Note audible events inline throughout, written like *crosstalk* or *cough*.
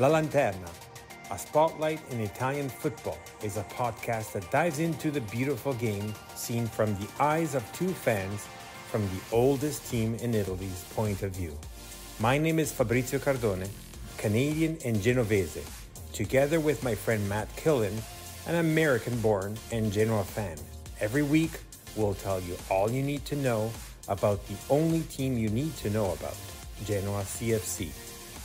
La Lanterna, a spotlight in Italian football, is a podcast that dives into the beautiful game seen from the eyes of two fans from the oldest team in Italy's point of view. My name is Fabrizio Cardone, Canadian and Genovese, together with my friend Matt Killen, an American born and Genoa fan. Every week, we'll tell you all you need to know about the only team you need to know about, Genoa CFC.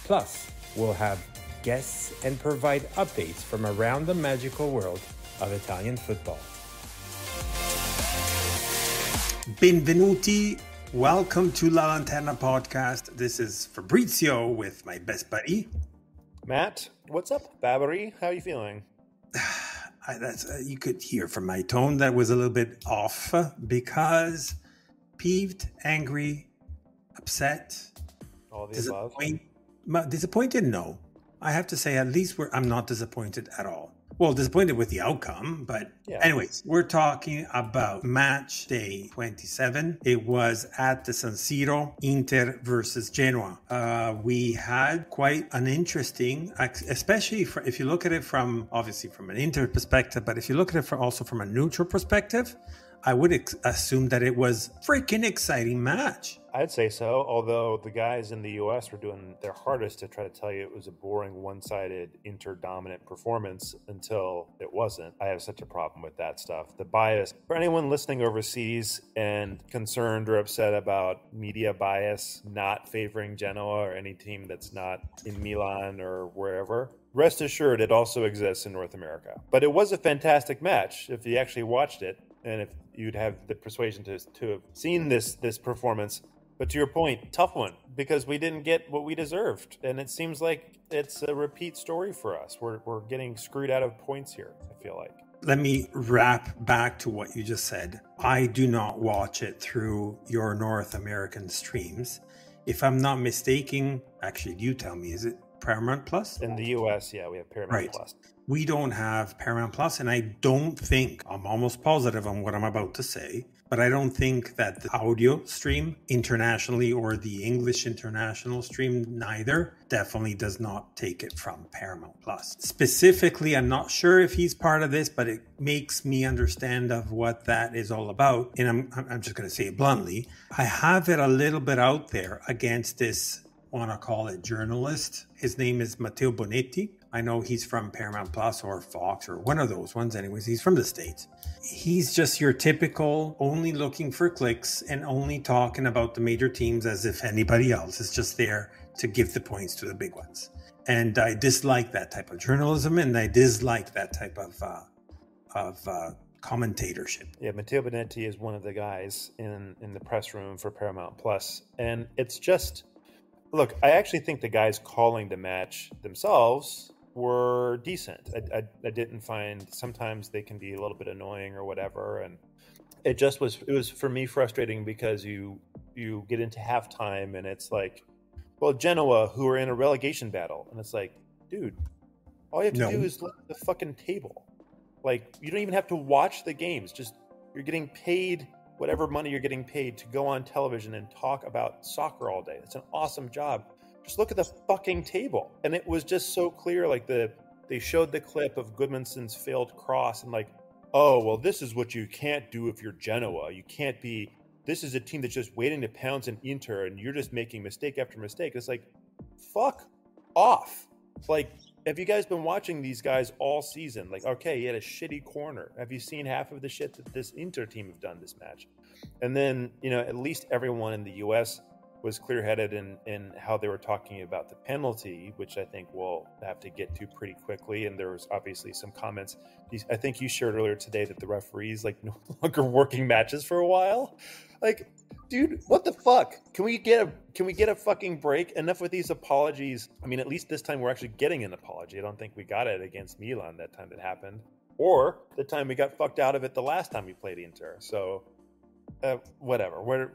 Plus, we'll have guests and provide updates from around the magical world of Italian football. Benvenuti. Welcome to La Lanterna podcast. This is Fabrizio with my best buddy. Matt, what's up, Fabry? How are you feeling? *sighs* I, that's uh, you could hear from my tone that was a little bit off because peeved, angry, upset, All the above. disappoint, disappointed. No, I have to say at least we're, I'm not disappointed at all. Well, disappointed with the outcome, but Yeah. anyways, we're talking about match day 27. It was at the San Siro, Inter versus Genoa. Uh, we had quite an interesting, especially for, if you look at it from obviously from an Inter perspective, but if you look at it from also from a neutral perspective, I would ex- assume that it was freaking exciting match. I'd say so, although the guys in the US were doing their hardest to try to tell you it was a boring, one sided, inter dominant performance until it wasn't. I have such a problem with that stuff. The bias, for anyone listening overseas and concerned or upset about media bias not favoring Genoa or any team that's not in Milan or wherever, rest assured it also exists in North America. But it was a fantastic match if you actually watched it and if you'd have the persuasion to, to have seen this this performance but to your point tough one because we didn't get what we deserved and it seems like it's a repeat story for us we're, we're getting screwed out of points here i feel like let me wrap back to what you just said. I do not watch it through your North American streams. If I'm not mistaken, actually, you tell me, is it Paramount Plus? in the us yeah we have paramount Right. plus We don't have Paramount Plus, and I don't think, I'm almost positive on what I'm about to say, but I don't think that the audio stream internationally or the English international stream, neither, definitely does not take it from Paramount Plus. Specifically, I'm not sure if he's part of this, but it makes me understand of what that is all about. And I'm, I'm just going to say it bluntly. I have it a little bit out there against this want to call it journalist. His name is Matteo Bonetti. I know he's from Paramount Plus or Fox or one of those ones. Anyways, he's from the States. He's just your typical only looking for clicks and only talking about the major teams as if anybody else is just there to give the points to the big ones. And I dislike that type of journalism and I dislike that type of uh, of uh, commentatorship. Yeah, Matteo Bonetti is one of the guys in in the press room for Paramount Plus, and it's just look. I actually think the guys calling the match themselves were decent. I, I, I didn't find sometimes they can be a little bit annoying or whatever, and it just was it was for me frustrating because you you get into halftime and it's like, well, Genoa who are in a relegation battle, and it's like, dude, all you have to No. do is look at the fucking table. Like you don't even have to watch the games. Just you're getting paid whatever money you're getting paid to go on television and talk about soccer all day. It's an awesome job. Just look at the fucking table. And it was just so clear like the they showed the clip of Gudmundsson's failed cross and like, "Oh, well this is what you can't do if you're Genoa. You can't be this is a team that's just waiting to pounce an Inter and you're just making mistake after mistake." It's like, "Fuck off." Like have you guys been watching these guys all season? Like, okay, he had a shitty corner. Have you seen half of the shit that this Inter team have done this match? And then, you know, at least everyone in the U.S. was clear headed in, in how they were talking about the penalty, which I think we'll have to get to pretty quickly. And there was obviously some comments. I think you shared earlier today that the referees like *laughs* no longer working matches for a while. Like, dude, what the fuck? Can we get a can we get a fucking break? Enough with these apologies. I mean, at least this time we're actually getting an apology. I don't think we got it against Milan that time that happened, or the time we got fucked out of it the last time we played Inter. So, uh, whatever. We're,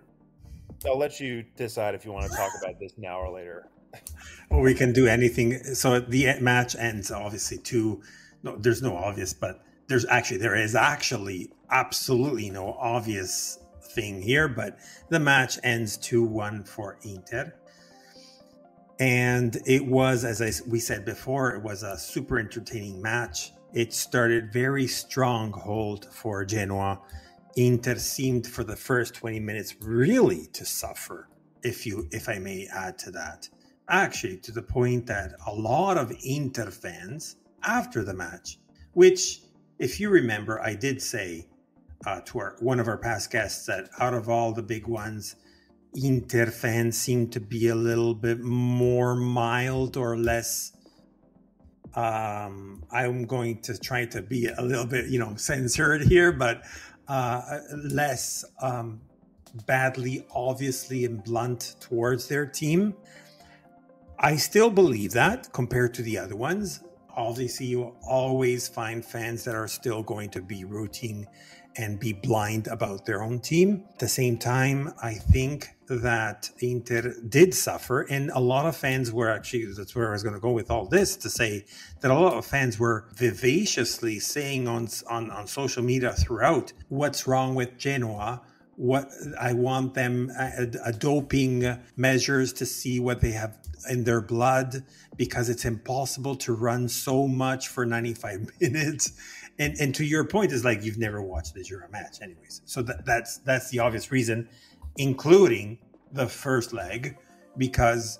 I'll let you decide if you want to talk about this now or later. *laughs* or we can do anything. So the match ends obviously two. No, there's no obvious, but there's actually there is actually absolutely no obvious thing here. But the match ends two one for Inter. And it was, as I, we said before, it was a super entertaining match. It started very strong hold for Genoa. Inter seemed for the first 20 minutes really to suffer, if you if I may add to that. Actually, to the point that a lot of Inter fans after the match, which if you remember, I did say uh, to our one of our past guests that out of all the big ones, Inter fans seem to be a little bit more mild or less. Um, I'm going to try to be a little bit, you know, censored here, but uh, less um, badly, obviously, and blunt towards their team. I still believe that compared to the other ones. Obviously, you always find fans that are still going to be rooting and be blind about their own team. At the same time, I think that Inter did suffer, and a lot of fans were actually that's where I was going to go with all this to say that a lot of fans were vivaciously saying on on, on social media throughout what's wrong with Genoa. What I want them a, doping measures to see what they have in their blood because it's impossible to run so much for 95 *laughs* minutes and and to your point is like you've never watched the Jura match anyways so that, that's that's the obvious reason including the first leg because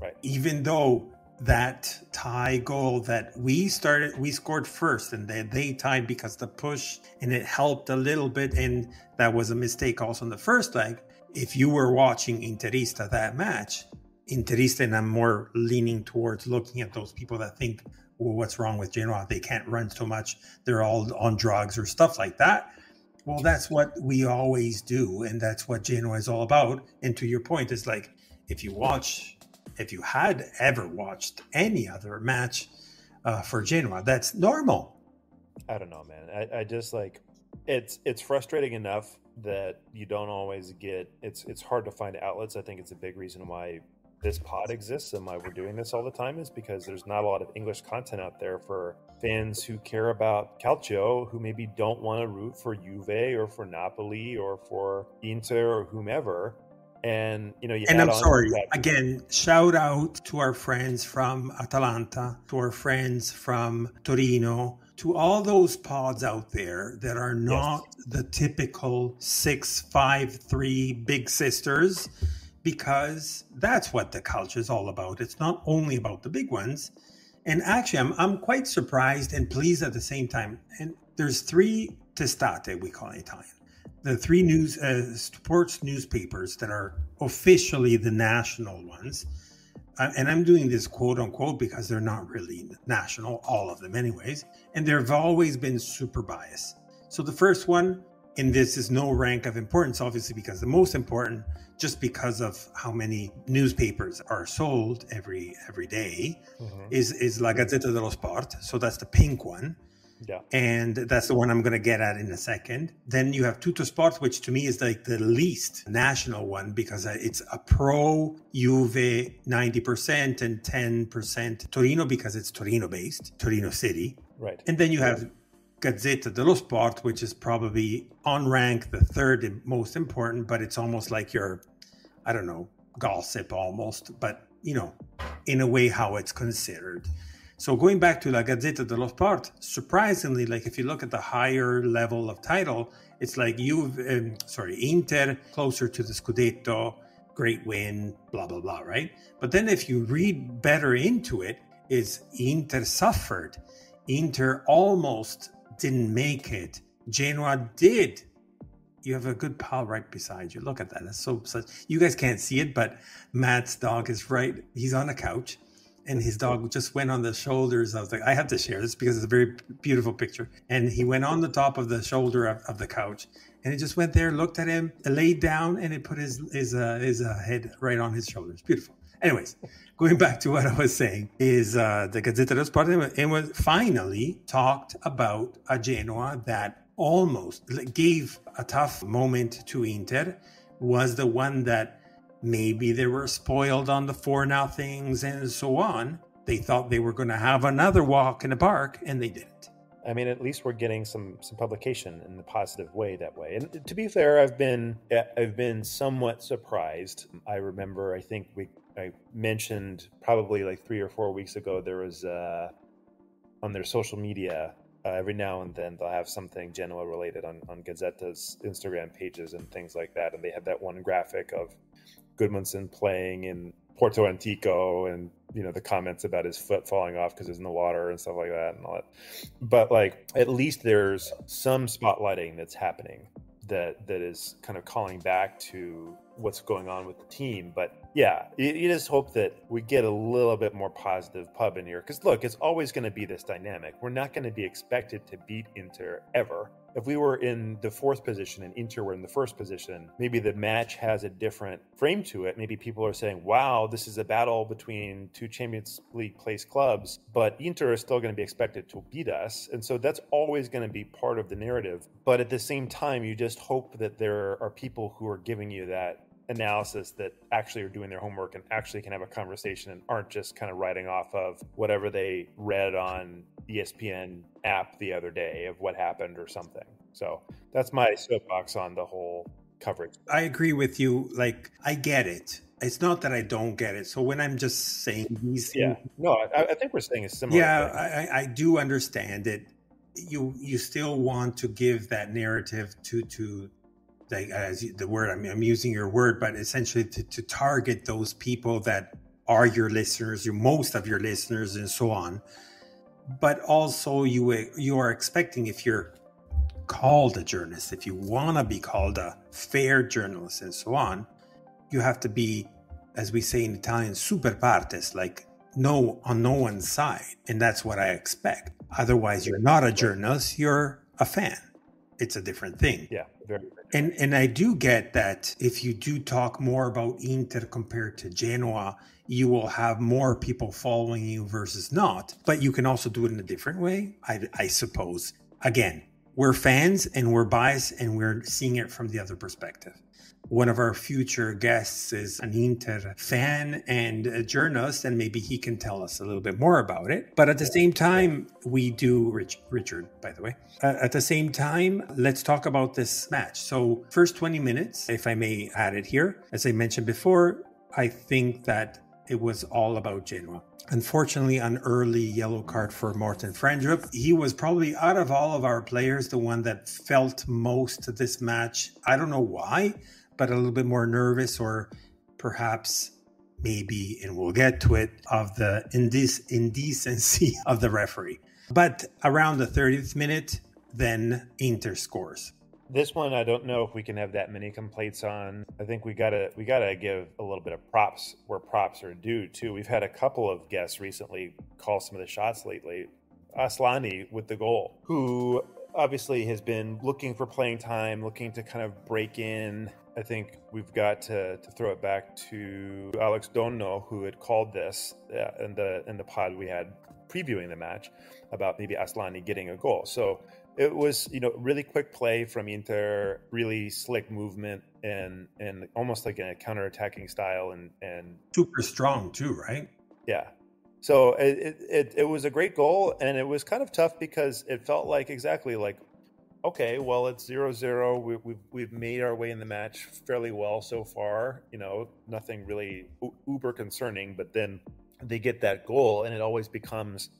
right. even though that tie goal that we started we scored first and then they tied because the push and it helped a little bit and that was a mistake also in the first leg if you were watching interista that match interista and i'm more leaning towards looking at those people that think well, what's wrong with Genoa? They can't run so much. They're all on drugs or stuff like that. Well, that's what we always do, and that's what Genoa is all about. And to your point, is like if you watch, if you had ever watched any other match uh, for Genoa, that's normal. I don't know, man. I, I just like it's it's frustrating enough that you don't always get. It's it's hard to find outlets. I think it's a big reason why this pod exists and why we're doing this all the time is because there's not a lot of English content out there for fans who care about calcio who maybe don't want to root for Juve or for Napoli or for Inter or whomever. And you know, you and I'm sorry that- again. Shout out to our friends from Atalanta, to our friends from Torino, to all those pods out there that are not yes. the typical six, five, three big sisters because that's what the culture is all about. It's not only about the big ones. And actually, I'm, I'm quite surprised and pleased at the same time. And there's three testate, we call it Italian. The three news uh, sports newspapers that are officially the national ones. Uh, and I'm doing this quote unquote because they're not really national, all of them, anyways. And they've always been super biased. So the first one, and this is no rank of importance, obviously, because the most important, just because of how many newspapers are sold every every day, mm-hmm. is is La Gazzetta dello Sport. So that's the pink one. Yeah. And that's the one I'm going to get at in a second. Then you have Tuttosport, which to me is like the least national one because it's a pro Juve 90% and 10% Torino because it's Torino based, Torino City. Right. And then you have Gazzetta dello Sport, which is probably on rank the third most important, but it's almost like your, I don't know, gossip almost, but you know, in a way how it's considered. So going back to La Gazzetta dello Sport, surprisingly, like if you look at the higher level of title, it's like you've, um, sorry, Inter closer to the Scudetto, great win, blah blah blah, right? But then if you read better into it, is Inter suffered. Inter almost didn't make it. Genoa did. You have a good pal right beside you. Look at that. That's so such. You guys can't see it, but Matt's dog is right. He's on the couch, and his dog just went on the shoulders I was like, I have to share this because it's a very beautiful picture. And he went on the top of the shoulder of, of the couch, and it just went there, looked at him, laid down, and it put his his uh, his uh, head right on his shoulders. Beautiful. Anyways, going back to what I was saying, is uh, the Gazzetta dello Sport it was finally talked about a Genoa that almost gave a tough moment to Inter, was the one that maybe they were spoiled on the four now things and so on. They thought they were going to have another walk in the park, and they didn't. I mean, at least we're getting some some publication in the positive way that way. And to be fair, I've been I've been somewhat surprised. I remember, I think we I mentioned probably like three or four weeks ago, there was uh, on their social media uh, every now and then they'll have something Genoa related on, on Gazzetta's Instagram pages and things like that. And they had that one graphic of Gudmundsson playing in Porto Antico and, you know, the comments about his foot falling off because it's in the water and stuff like that and all that. But like, at least there's some spotlighting that's happening that that is kind of calling back to what's going on with the team. But yeah, you, you just hope that we get a little bit more positive pub in here. Because look, it's always going to be this dynamic. We're not going to be expected to beat Inter ever. If we were in the fourth position and Inter were in the first position, maybe the match has a different frame to it. Maybe people are saying, wow, this is a battle between two Champions League place clubs, but Inter is still going to be expected to beat us. And so that's always going to be part of the narrative. But at the same time, you just hope that there are people who are giving you that analysis that actually are doing their homework and actually can have a conversation and aren't just kind of writing off of whatever they read on ESPN app the other day of what happened or something. So that's my soapbox on the whole coverage. I agree with you. Like, I get it. It's not that I don't get it. So when I'm just saying these, yeah, no, I, I think we're saying a similar. Yeah, I, I do understand it. You you still want to give that narrative to to like as the word I'm, I'm using your word, but essentially to, to target those people that are your listeners, your most of your listeners, and so on. But also, you you are expecting if you're called a journalist, if you want to be called a fair journalist, and so on, you have to be, as we say in Italian, super partes, like no on no one's side, and that's what I expect. Otherwise, you're not a journalist; you're a fan. It's a different thing. Yeah, very and and I do get that if you do talk more about Inter compared to Genoa, you will have more people following you versus not. But you can also do it in a different way, I, I suppose. Again, we're fans and we're biased and we're seeing it from the other perspective. One of our future guests is an Inter fan and a journalist, and maybe he can tell us a little bit more about it. But at the same time, we do, Rich, Richard, by the way, uh, at the same time, let's talk about this match. So, first 20 minutes, if I may add it here, as I mentioned before, I think that it was all about Genoa. Unfortunately, an early yellow card for Morten Frendrup. He was probably out of all of our players the one that felt most this match. I don't know why, but a little bit more nervous or perhaps maybe, and we'll get to it, of the indec- indecency *laughs* of the referee. But around the 30th minute, then Inter scores. This one, I don't know if we can have that many complaints on. I think we gotta we gotta give a little bit of props where props are due too. We've had a couple of guests recently call some of the shots lately. Asllani with the goal, who obviously has been looking for playing time, looking to kind of break in. I think we've got to, to throw it back to Alex Donno, who had called this uh, in the in the pod we had previewing the match about maybe Asllani getting a goal. So it was you know really quick play from Inter, really slick movement and and almost like a counter-attacking style and and super strong too, right? Yeah. So it, it it was a great goal and it was kind of tough because it felt like exactly like okay, well it's zero zero. We, we've we've made our way in the match fairly well so far. You know, nothing really uber concerning, but then they get that goal and it always becomes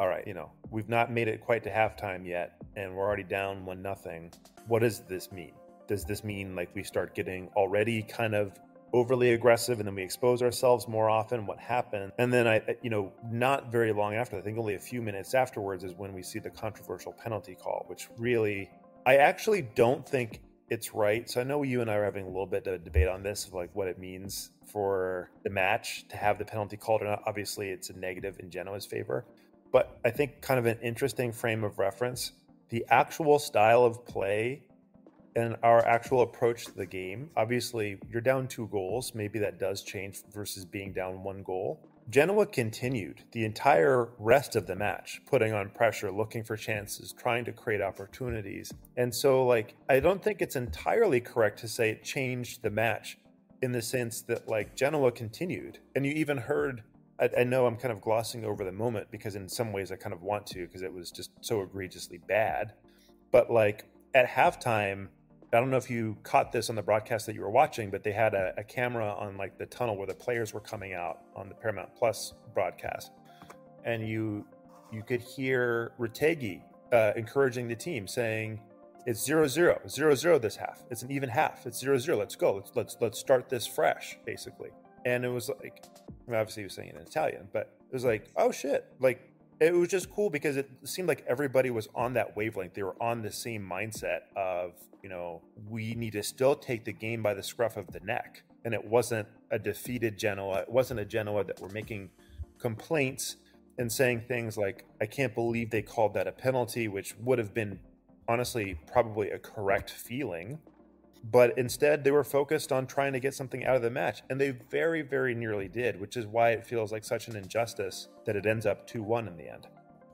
all right, you know, we've not made it quite to halftime yet, and we're already down one nothing. What does this mean? Does this mean like we start getting already kind of overly aggressive and then we expose ourselves more often? What happened? And then I, you know, not very long after, I think only a few minutes afterwards is when we see the controversial penalty call, which really, I actually don't think it's right. So I know you and I are having a little bit of a debate on this of like what it means for the match to have the penalty called or not. Obviously, it's a negative in Genoa's favor. But I think kind of an interesting frame of reference the actual style of play and our actual approach to the game. Obviously, you're down two goals. Maybe that does change versus being down one goal. Genoa continued the entire rest of the match, putting on pressure, looking for chances, trying to create opportunities. And so, like, I don't think it's entirely correct to say it changed the match in the sense that, like, Genoa continued. And you even heard I, I, know I'm kind of glossing over the moment because in some ways I kind of want to because it was just so egregiously bad. But like at halftime, I don't know if you caught this on the broadcast that you were watching, but they had a, a camera on like the tunnel where the players were coming out on the Paramount Plus broadcast, and you you could hear Retegui uh, encouraging the team, saying, "It's zero zero, zero zero this half. It's an even half. It's zero zero. Let's go. Let's let's let's start this fresh, basically." And it was like, obviously he was saying it in Italian, but it was like, "Oh shit!" Like it was just cool because it seemed like everybody was on that wavelength. They were on the same mindset of, you know, we need to still take the game by the scruff of the neck. And it wasn't a defeated Genoa. It wasn't a Genoa that were making complaints and saying things like, I can't believe they called that a penalty, which would have been honestly probably a correct feeling. But instead, they were focused on trying to get something out of the match. And they very, very nearly did, which is why it feels like such an injustice that it ends up 2 1 in the end.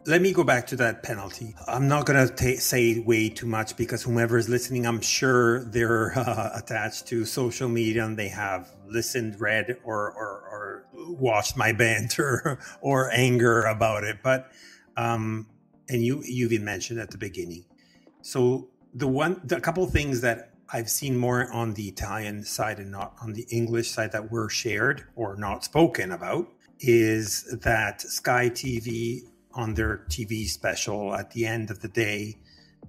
Let me go back to that penalty. I'm not going to say way too much because whomever is listening, I'm sure they're *laughs* uh, attached to social media and they have listened, read, or, or, or watched my banter *laughs* or anger about it. But, um, and you, you even mentioned at the beginning. So the one, the couple things that I've seen more on the Italian side and not on the English side that were shared or not spoken about is that Sky TV on their TV special at the end of the day,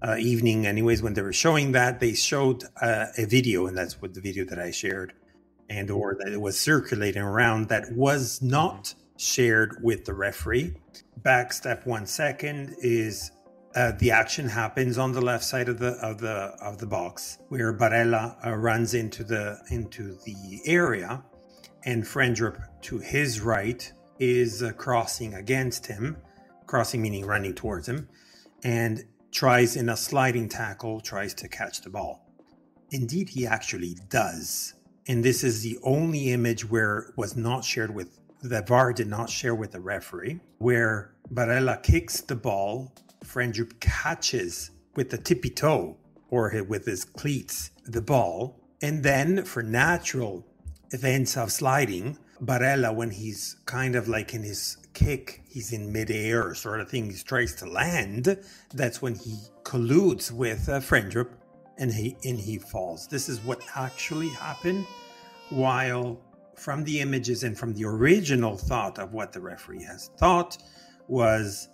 uh, evening, anyways, when they were showing that, they showed uh, a video, and that's what the video that I shared, and or that it was circulating around that was not shared with the referee. Back step one second is uh, the action happens on the left side of the of the of the box where Barella uh, runs into the into the area, and Frendrup to his right is uh, crossing against him, crossing meaning running towards him, and tries in a sliding tackle tries to catch the ball. Indeed, he actually does, and this is the only image where it was not shared with the VAR did not share with the referee, where Barella kicks the ball Frendrup catches with the tippy toe or with his cleats the ball. And then for natural events of sliding, Barella, when he's kind of like in his kick, he's in midair sort of thing, he tries to land. That's when he colludes with uh, and he, and he falls. This is what actually happened. While from the images and from the original thought of what the referee has thought was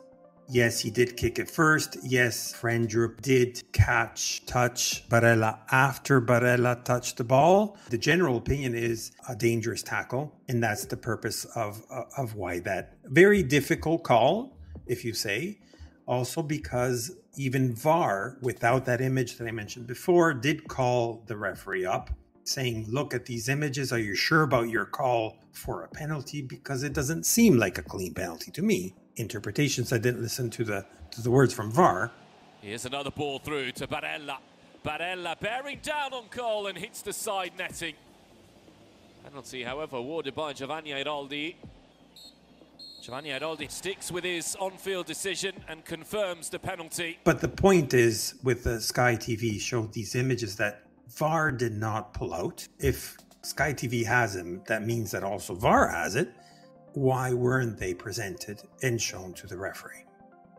Yes, he did kick it first. Yes, Frendrup did catch, touch Barella after Barella touched the ball. The general opinion is a dangerous tackle, and that's the purpose of, uh, of why that very difficult call, if you say. Also, because even VAR, without that image that I mentioned before, did call the referee up saying, Look at these images. Are you sure about your call for a penalty? Because it doesn't seem like a clean penalty to me interpretations. I didn't listen to the to the words from VAR. Here's another ball through to Barella. Barella bearing down on Cole and hits the side netting. Penalty, however, awarded by Giovanni Ayroldi. Giovanni Ayroldi sticks with his on-field decision and confirms the penalty. But the point is, with the Sky TV showed these images that VAR did not pull out. If Sky TV has him, that means that also VAR has it why weren't they presented and shown to the referee?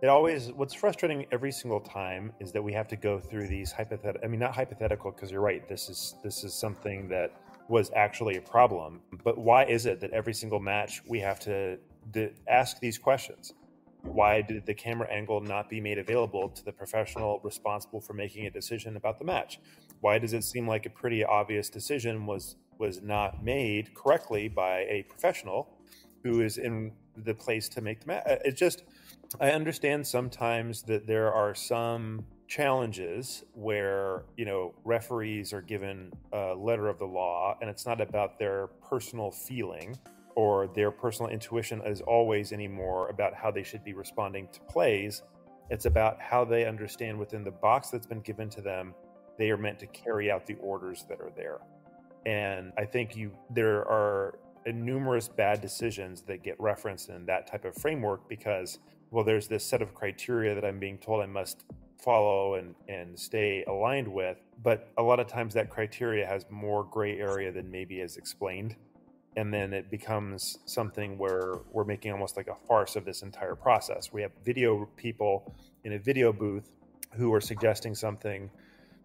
It always, what's frustrating every single time is that we have to go through these hypothetical, I mean, not hypothetical, because you're right. This is, this is something that was actually a problem. But why is it that every single match we have to, ask these questions? Why did the camera angle not be made available to the professional responsible for making a decision about the match? Why does it seem like a pretty obvious decision was was not made correctly by a professional who is in the place to make the match. Uh, it just, I understand sometimes that there are some challenges where you know referees are given a letter of the law and it's not about their personal feeling or their personal intuition as always anymore about how they should be responding to plays it's about how they understand within the box that's been given to them they are meant to carry out the orders that are there and i think you there are numerous bad decisions that get referenced in that type of framework because well there's this set of criteria that i'm being told i must follow and and stay aligned with. But a lot of times that criteria has more gray area than maybe is explained. And then it becomes something where we're making almost like a farce of this entire process. We have video people in a video booth who are suggesting something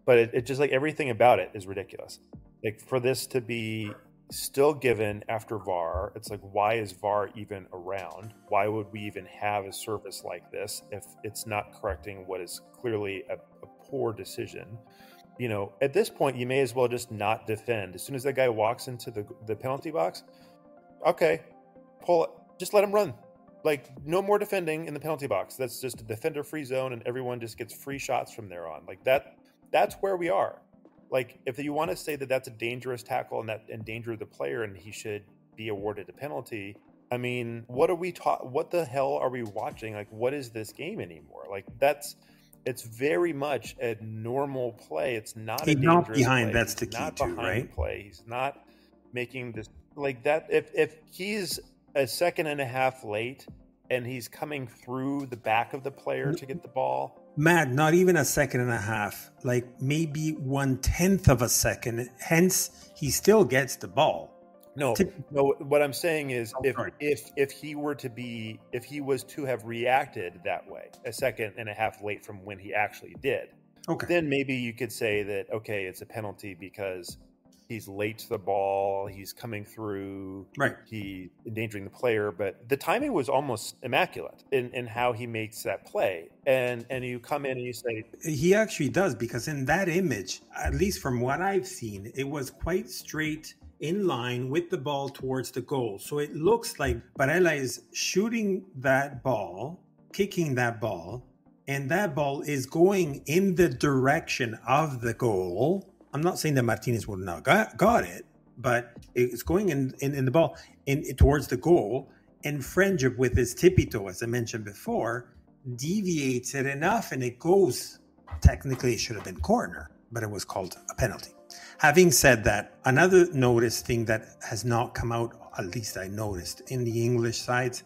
but it, it just like everything about it is ridiculous. Like for this to be still given after VAR, it's like why is VAR even around? Why would we even have a service like this if it's not correcting what is clearly a, a poor decision? You know, at this point, you may as well just not defend. As soon as that guy walks into the the penalty box, okay, pull it. Just let him run. Like no more defending in the penalty box. That's just a defender free zone, and everyone just gets free shots from there on. Like that. That's where we are. Like if you want to say that that's a dangerous tackle and that endanger the player, and he should be awarded a penalty. I mean, what are we taught? What the hell are we watching? Like, what is this game anymore? Like, that's it's very much a normal play. It's not He's a not dangerous behind, play. that's He's the key not too, behind right? the play. He's not making this like that. If if he's a second and a half late and he's coming through the back of the player to get the ball, Matt, not even a second and a half, like maybe one tenth of a second. Hence, he still gets the ball. No, no. What I'm saying is, Oh, if sorry. if if he were to be, if he was to have reacted that way, a second and a half late from when he actually did, Okay. then maybe you could say that okay, it's a penalty because he's late to the ball, he's coming through, Right. he endangering the player. But the timing was almost immaculate in in how he makes that play, and and you come in and you say, He actually does because in that image, at least from what I've seen, it was quite straight in line with the ball towards the goal. So it looks like Barella is shooting that ball, kicking that ball, and that ball is going in the direction of the goal. I'm not saying that Martinez would not got, got it, but it's going in, in, in the ball in, towards the goal. And Frendrup with his tippy toe, as I mentioned before, deviates it enough and it goes technically it should have been corner but it was called a penalty having said that another notice thing that has not come out at least i noticed in the english sides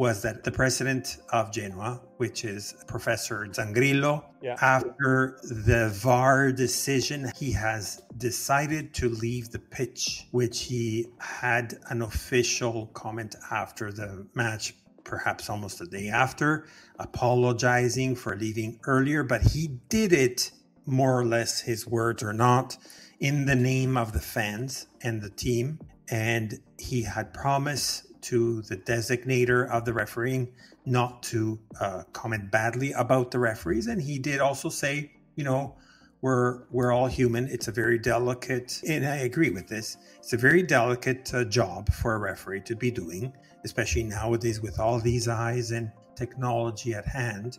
was that the president of genoa which is professor zangrillo Yeah. after the var decision he has decided to leave the pitch which he had an official comment after the match perhaps almost a day after, apologizing for leaving earlier, but he did it more or less, his words or not, in the name of the fans and the team. And he had promised to the designator of the refereeing not to uh, comment badly about the referees. And he did also say, you know, we're we're all human. It's a very delicate, and I agree with this. It's a very delicate uh, job for a referee to be doing, especially nowadays with all these eyes and technology at hand,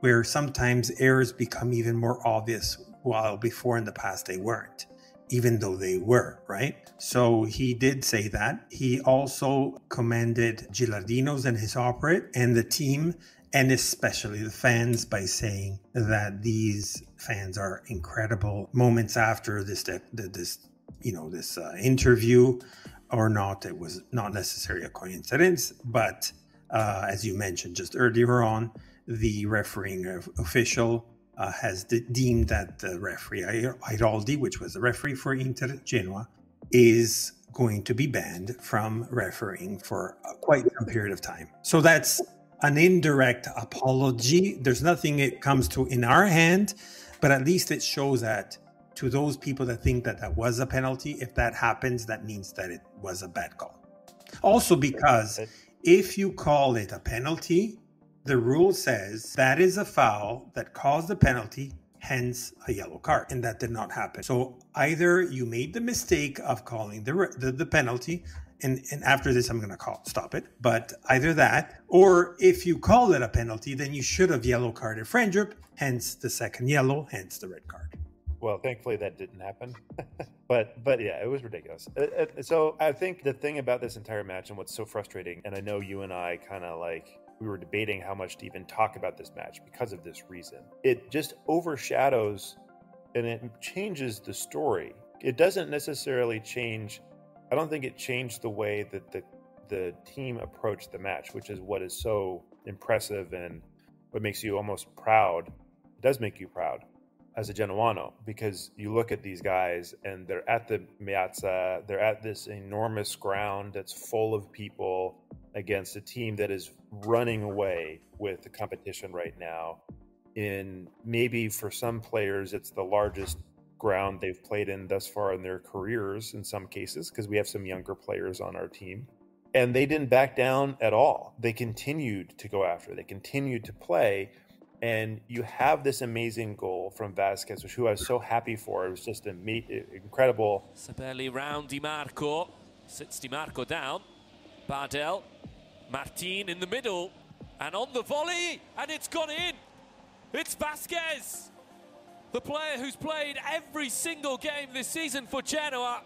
where sometimes errors become even more obvious, while before in the past they weren't, even though they were right. So he did say that. He also commended Gilardino's and his operate and the team and especially the fans by saying that these fans are incredible moments after this this you know this uh, interview or not it was not necessarily a coincidence but uh, as you mentioned just earlier on the refereeing official uh, has de- deemed that the referee Ayroldi, which was the referee for Inter Genoa, is going to be banned from refereeing for quite some period of time. So that's an indirect apology. There's nothing it comes to in our hand, but at least it shows that to those people that think that that was a penalty, if that happens, that means that it was a bad call. Also, because if you call it a penalty, the rule says that is a foul that caused a penalty, hence a yellow card, and that did not happen. So either you made the mistake of calling the the, the penalty, and, and after this, I'm going to call stop it. But either that, or if you call it a penalty, then you should have yellow carded Frendrup, hence the second yellow, hence the red card. Well, thankfully that didn't happen. *laughs* but but yeah, it was ridiculous. Uh, uh, So I think the thing about this entire match and what's so frustrating, and I know you and I kind of like we were debating how much to even talk about this match because of this reason. It just overshadows and it changes the story. It doesn't necessarily change. I don't think it changed the way that the the team approached the match, which is what is so impressive and what makes you almost proud. It does make you proud as a Genoano because you look at these guys and they're at the Meazza, they're at this enormous ground that's full of people against a team that is running away with the competition right now. in maybe for some players it's the largest ground they've played in thus far in their careers in some cases because we have some younger players on our team and they didn't back down at all they continued to go after they continued to play and you have this amazing goal from Vasquez, which who I was so happy for. It was just incredible. Sabelli round Di Marco, sits Di Marco down. Badelj, Martin in the middle, and on the volley, and it's gone in. It's Vasquez, the player who's played every single game this season for Genoa,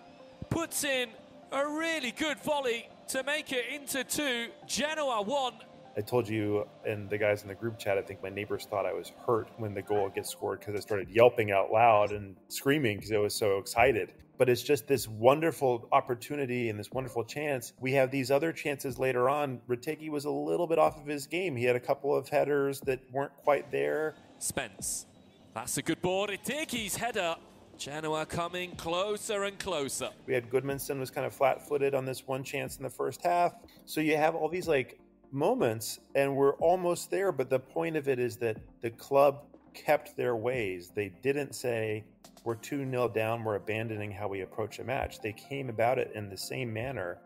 puts in a really good volley to make it into two. Genoa one, I told you and the guys in the group chat, I think my neighbors thought I was hurt when the goal gets scored because I started yelping out loud and screaming because I was so excited. But it's just this wonderful opportunity and this wonderful chance. We have these other chances later on. Retegui was a little bit off of his game. He had a couple of headers that weren't quite there. Spence. That's a good ball. Retegui's header. Genoa coming closer and closer. We had Gudmundsson was kind of flat footed on this one chance in the first half. So you have all these like moments and we're almost there but the point of it is that the club kept their ways. They didn't say we're 2 nil down we're abandoning how we approach a match. They came about it in the same manner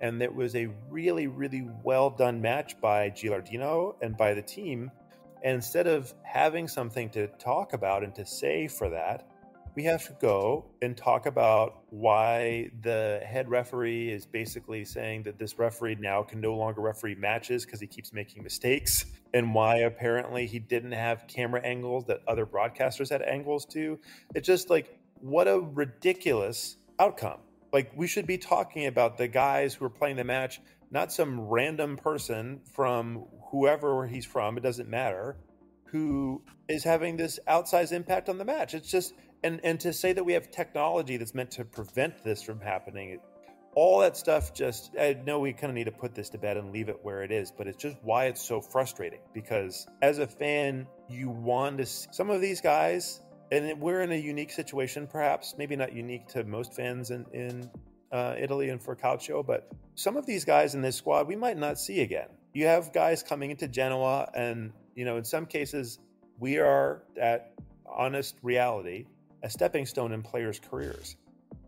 and it was a really really well done match by Gilardino and by the team. And instead of having something to talk about and to say for that we have to go and talk about why the head referee is basically saying that this referee now can no longer referee matches because he keeps making mistakes, and why apparently he didn't have camera angles that other broadcasters had angles to. It's just like, what a ridiculous outcome. Like, we should be talking about the guys who are playing the match, not some random person from whoever he's from, it doesn't matter, who is having this outsized impact on the match. It's just, and and to say that we have technology that's meant to prevent this from happening all that stuff just i know we kind of need to put this to bed and leave it where it is but it's just why it's so frustrating because as a fan you want to see some of these guys and we're in a unique situation perhaps maybe not unique to most fans in, in uh, italy and for calcio but some of these guys in this squad we might not see again. You have guys coming into genoa and you know in some cases we are at honest reality a stepping stone in players' careers.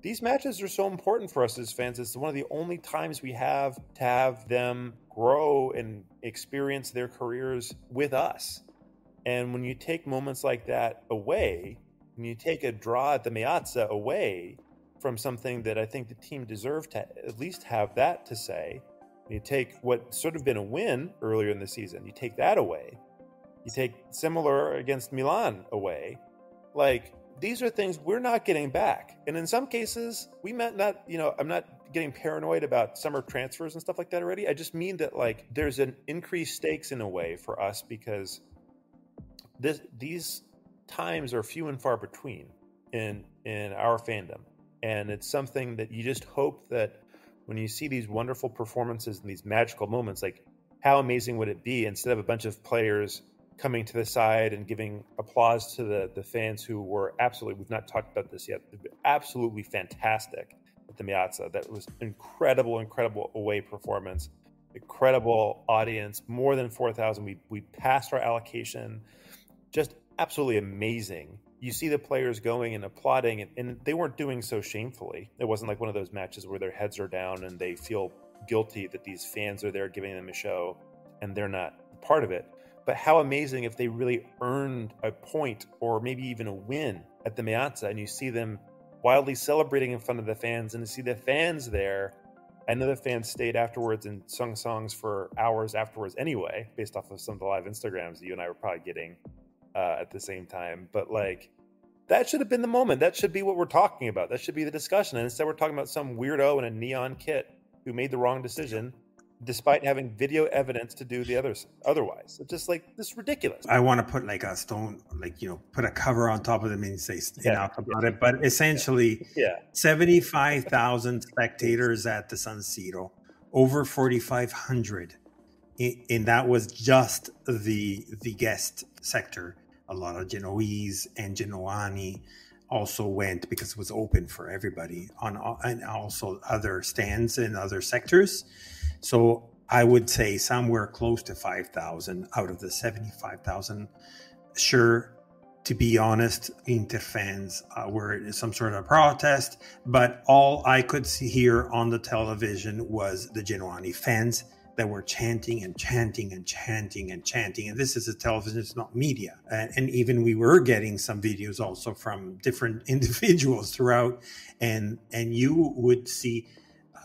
These matches are so important for us as fans. It's one of the only times we have to have them grow and experience their careers with us. And when you take moments like that away, when you take a draw at the Meazza away from something that I think the team deserved to at least have that to say, you take what sort of been a win earlier in the season, you take that away. You take similar against Milan away. Like these are things we're not getting back. And in some cases, we might not, you know, I'm not getting paranoid about summer transfers and stuff like that already. I just mean that like there's an increased stakes in a way for us because this these times are few and far between in in our fandom. And it's something that you just hope that when you see these wonderful performances and these magical moments, like how amazing would it be instead of a bunch of players coming to the side and giving applause to the the fans who were absolutely we've not talked about this yet absolutely fantastic at the Meazza that was incredible incredible away performance incredible audience more than 4000 we we passed our allocation. Just absolutely amazing. You see the players going and applauding and, and they weren't doing so shamefully. It wasn't like one of those matches where their heads are down and they feel guilty that these fans are there giving them a show and they're not part of it but how amazing if they really earned a point or maybe even a win at the Meazza and you see them wildly celebrating in front of the fans and to see the fans there. I know the fans stayed afterwards and sung songs for hours afterwards anyway, based off of some of the live Instagrams that you and I were probably getting uh, at the same time. But like, that should have been the moment. That should be what we're talking about. That should be the discussion. And instead, we're talking about some weirdo in a neon kit who made the wrong decision despite having video evidence to do the others otherwise. It's just like this is ridiculous. I want to put like a stone, like you know, put a cover on top of them and say yeah. enough about yeah. it. But essentially, yeah, seventy-five thousand spectators at the San Siro, over forty-five hundred, and that was just the the guest sector. A lot of Genoese and Genoani also went because it was open for everybody on and also other stands in other sectors so I would say somewhere close to 5,000 out of the 75,000 sure, to be honest, Inter fans uh, were some sort of protest, but all I could see here on the television was the Genoani fans that were chanting and chanting and chanting and chanting. And this is a television, it's not media. And, and even we were getting some videos also from different *laughs* individuals throughout, and and you would see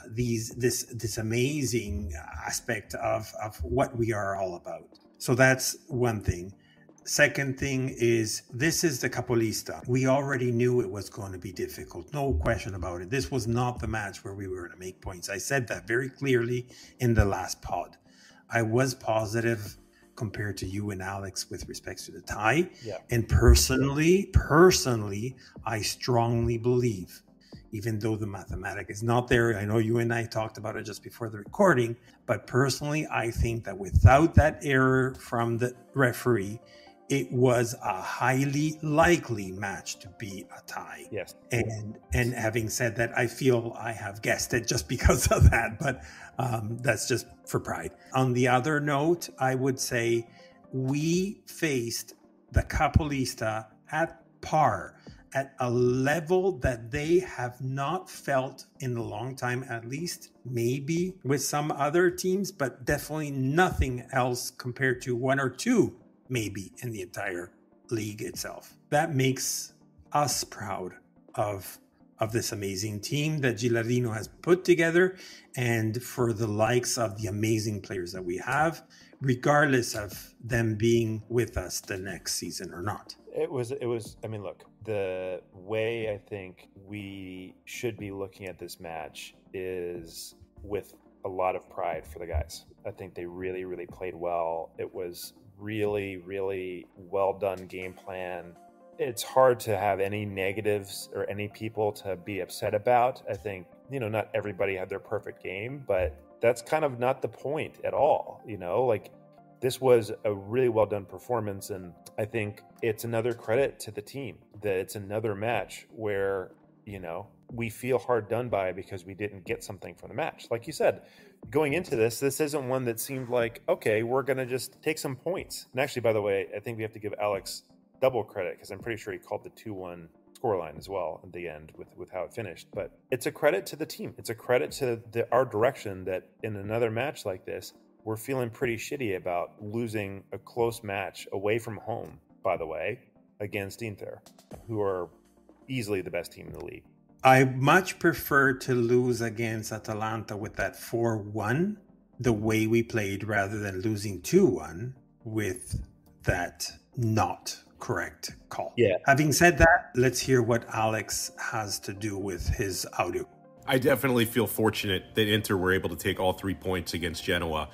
these this this amazing aspect of of what we are all about. So that's one thing. Second thing is this is the Capolista. We already knew it was going to be difficult. No question about it. This was not the match where we were going to make points. I said that very clearly in the last pod. I was positive compared to you and Alex with respect to the tie. Yeah. And personally, personally, I strongly believe even though the mathematic is not there. I know you and I talked about it just before the recording, but personally, I think that without that error from the referee, it was a highly likely match to be a tie. Yes. And and having said that, I feel I have guessed it just *laughs* because of that, but um, that's just for pride. On the other note, I would say we faced the Capolista at par at a level that they have not felt in a long time, at least maybe with some other teams, but definitely nothing else compared to one or two maybe in the entire league itself. That makes us proud of of this amazing team that Gilardino has put together and for the likes of the amazing players that we have, regardless of them being with us the next season or not. It was it was I mean look, the way I think we should be looking at this match is with a lot of pride for the guys. I think they really, really played well. It was really, really well done game plan. It's hard to have any negatives or any people to be upset about. I think, you know, not everybody had their perfect game, but that's kind of not the point at all. You know, like this was a really well done performance. And I think it's another credit to the team that it's another match where, you know, we feel hard done by because we didn't get something from the match. Like you said, going into this, this isn't one that seemed like, okay, we're going to just take some points. And actually, by the way, I think we have to give Alex double credit because I'm pretty sure he called the 2 1 scoreline as well at the end with, with how it finished. But it's a credit to the team. It's a credit to the, our direction that in another match like this, we're feeling pretty shitty about losing a close match away from home, by the way, against Inter, who are easily the best team in the league. I much prefer to lose against Atalanta with that 4 1 the way we played rather than losing 2 1 with that not correct call. Yeah. Having said that, let's hear what Alex has to do with his audio. I definitely feel fortunate that Inter were able to take all three points against Genoa.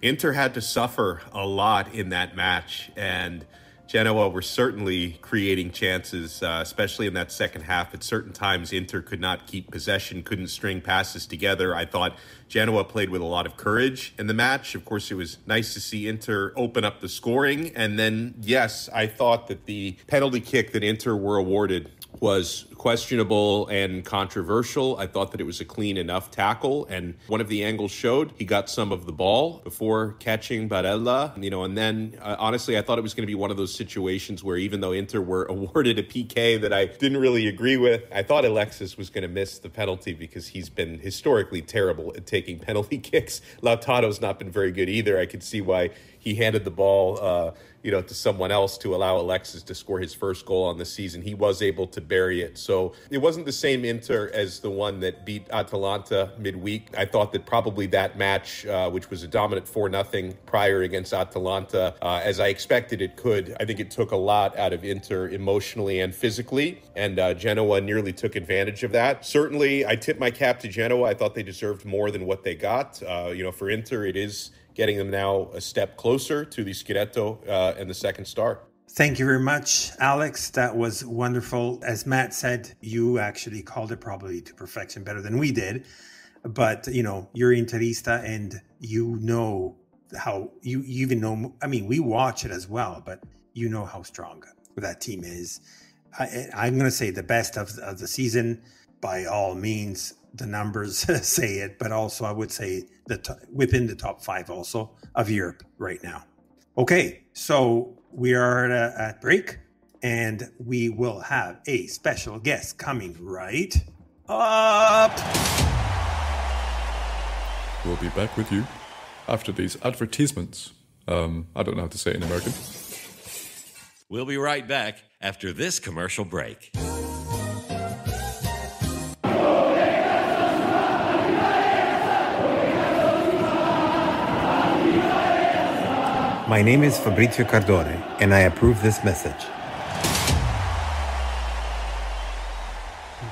Inter had to suffer a lot in that match, and Genoa were certainly creating chances, uh, especially in that second half. At certain times, Inter could not keep possession, couldn't string passes together. I thought Genoa played with a lot of courage in the match. Of course, it was nice to see Inter open up the scoring. And then, yes, I thought that the penalty kick that Inter were awarded was questionable and controversial. I thought that it was a clean enough tackle, and one of the angles showed he got some of the ball before catching Barella. You know, and then uh, honestly, I thought it was going to be one of those situations where even though Inter were *laughs* awarded a PK that I didn't really agree with, I thought Alexis was going to miss the penalty because he's been historically terrible at taking penalty *laughs* kicks. Lautaro's not been very good either. I could see why he handed the ball. Uh, you know, to someone else to allow Alexis to score his first goal on the season. He was able to bury it. So it wasn't the same Inter as the one that beat Atalanta midweek. I thought that probably that match, uh, which was a dominant 4 0 prior against Atalanta, uh, as I expected it could, I think it took a lot out of Inter emotionally and physically. And uh, Genoa nearly took advantage of that. Certainly, I tip my cap to Genoa. I thought they deserved more than what they got. Uh, you know, for Inter, it is getting them now a step closer to the Scudetto uh, and the second star. Thank you very much, Alex. That was wonderful. As Matt said, you actually called it probably to perfection better than we did. But, you know, you're Interista and you know how you, you even know. I mean, we watch it as well, but you know how strong that team is. I, I'm going to say the best of, of the season by all means the numbers *laughs* say it, but also I would say the within the top five also of Europe right now. Okay, so we are at, at break and we will have a special guest coming right up. We'll be back with you after these advertisements. Um, I don't know how to say it in American. We'll be right back after this commercial break. My name is Fabrizio Cardone, and I approve this message.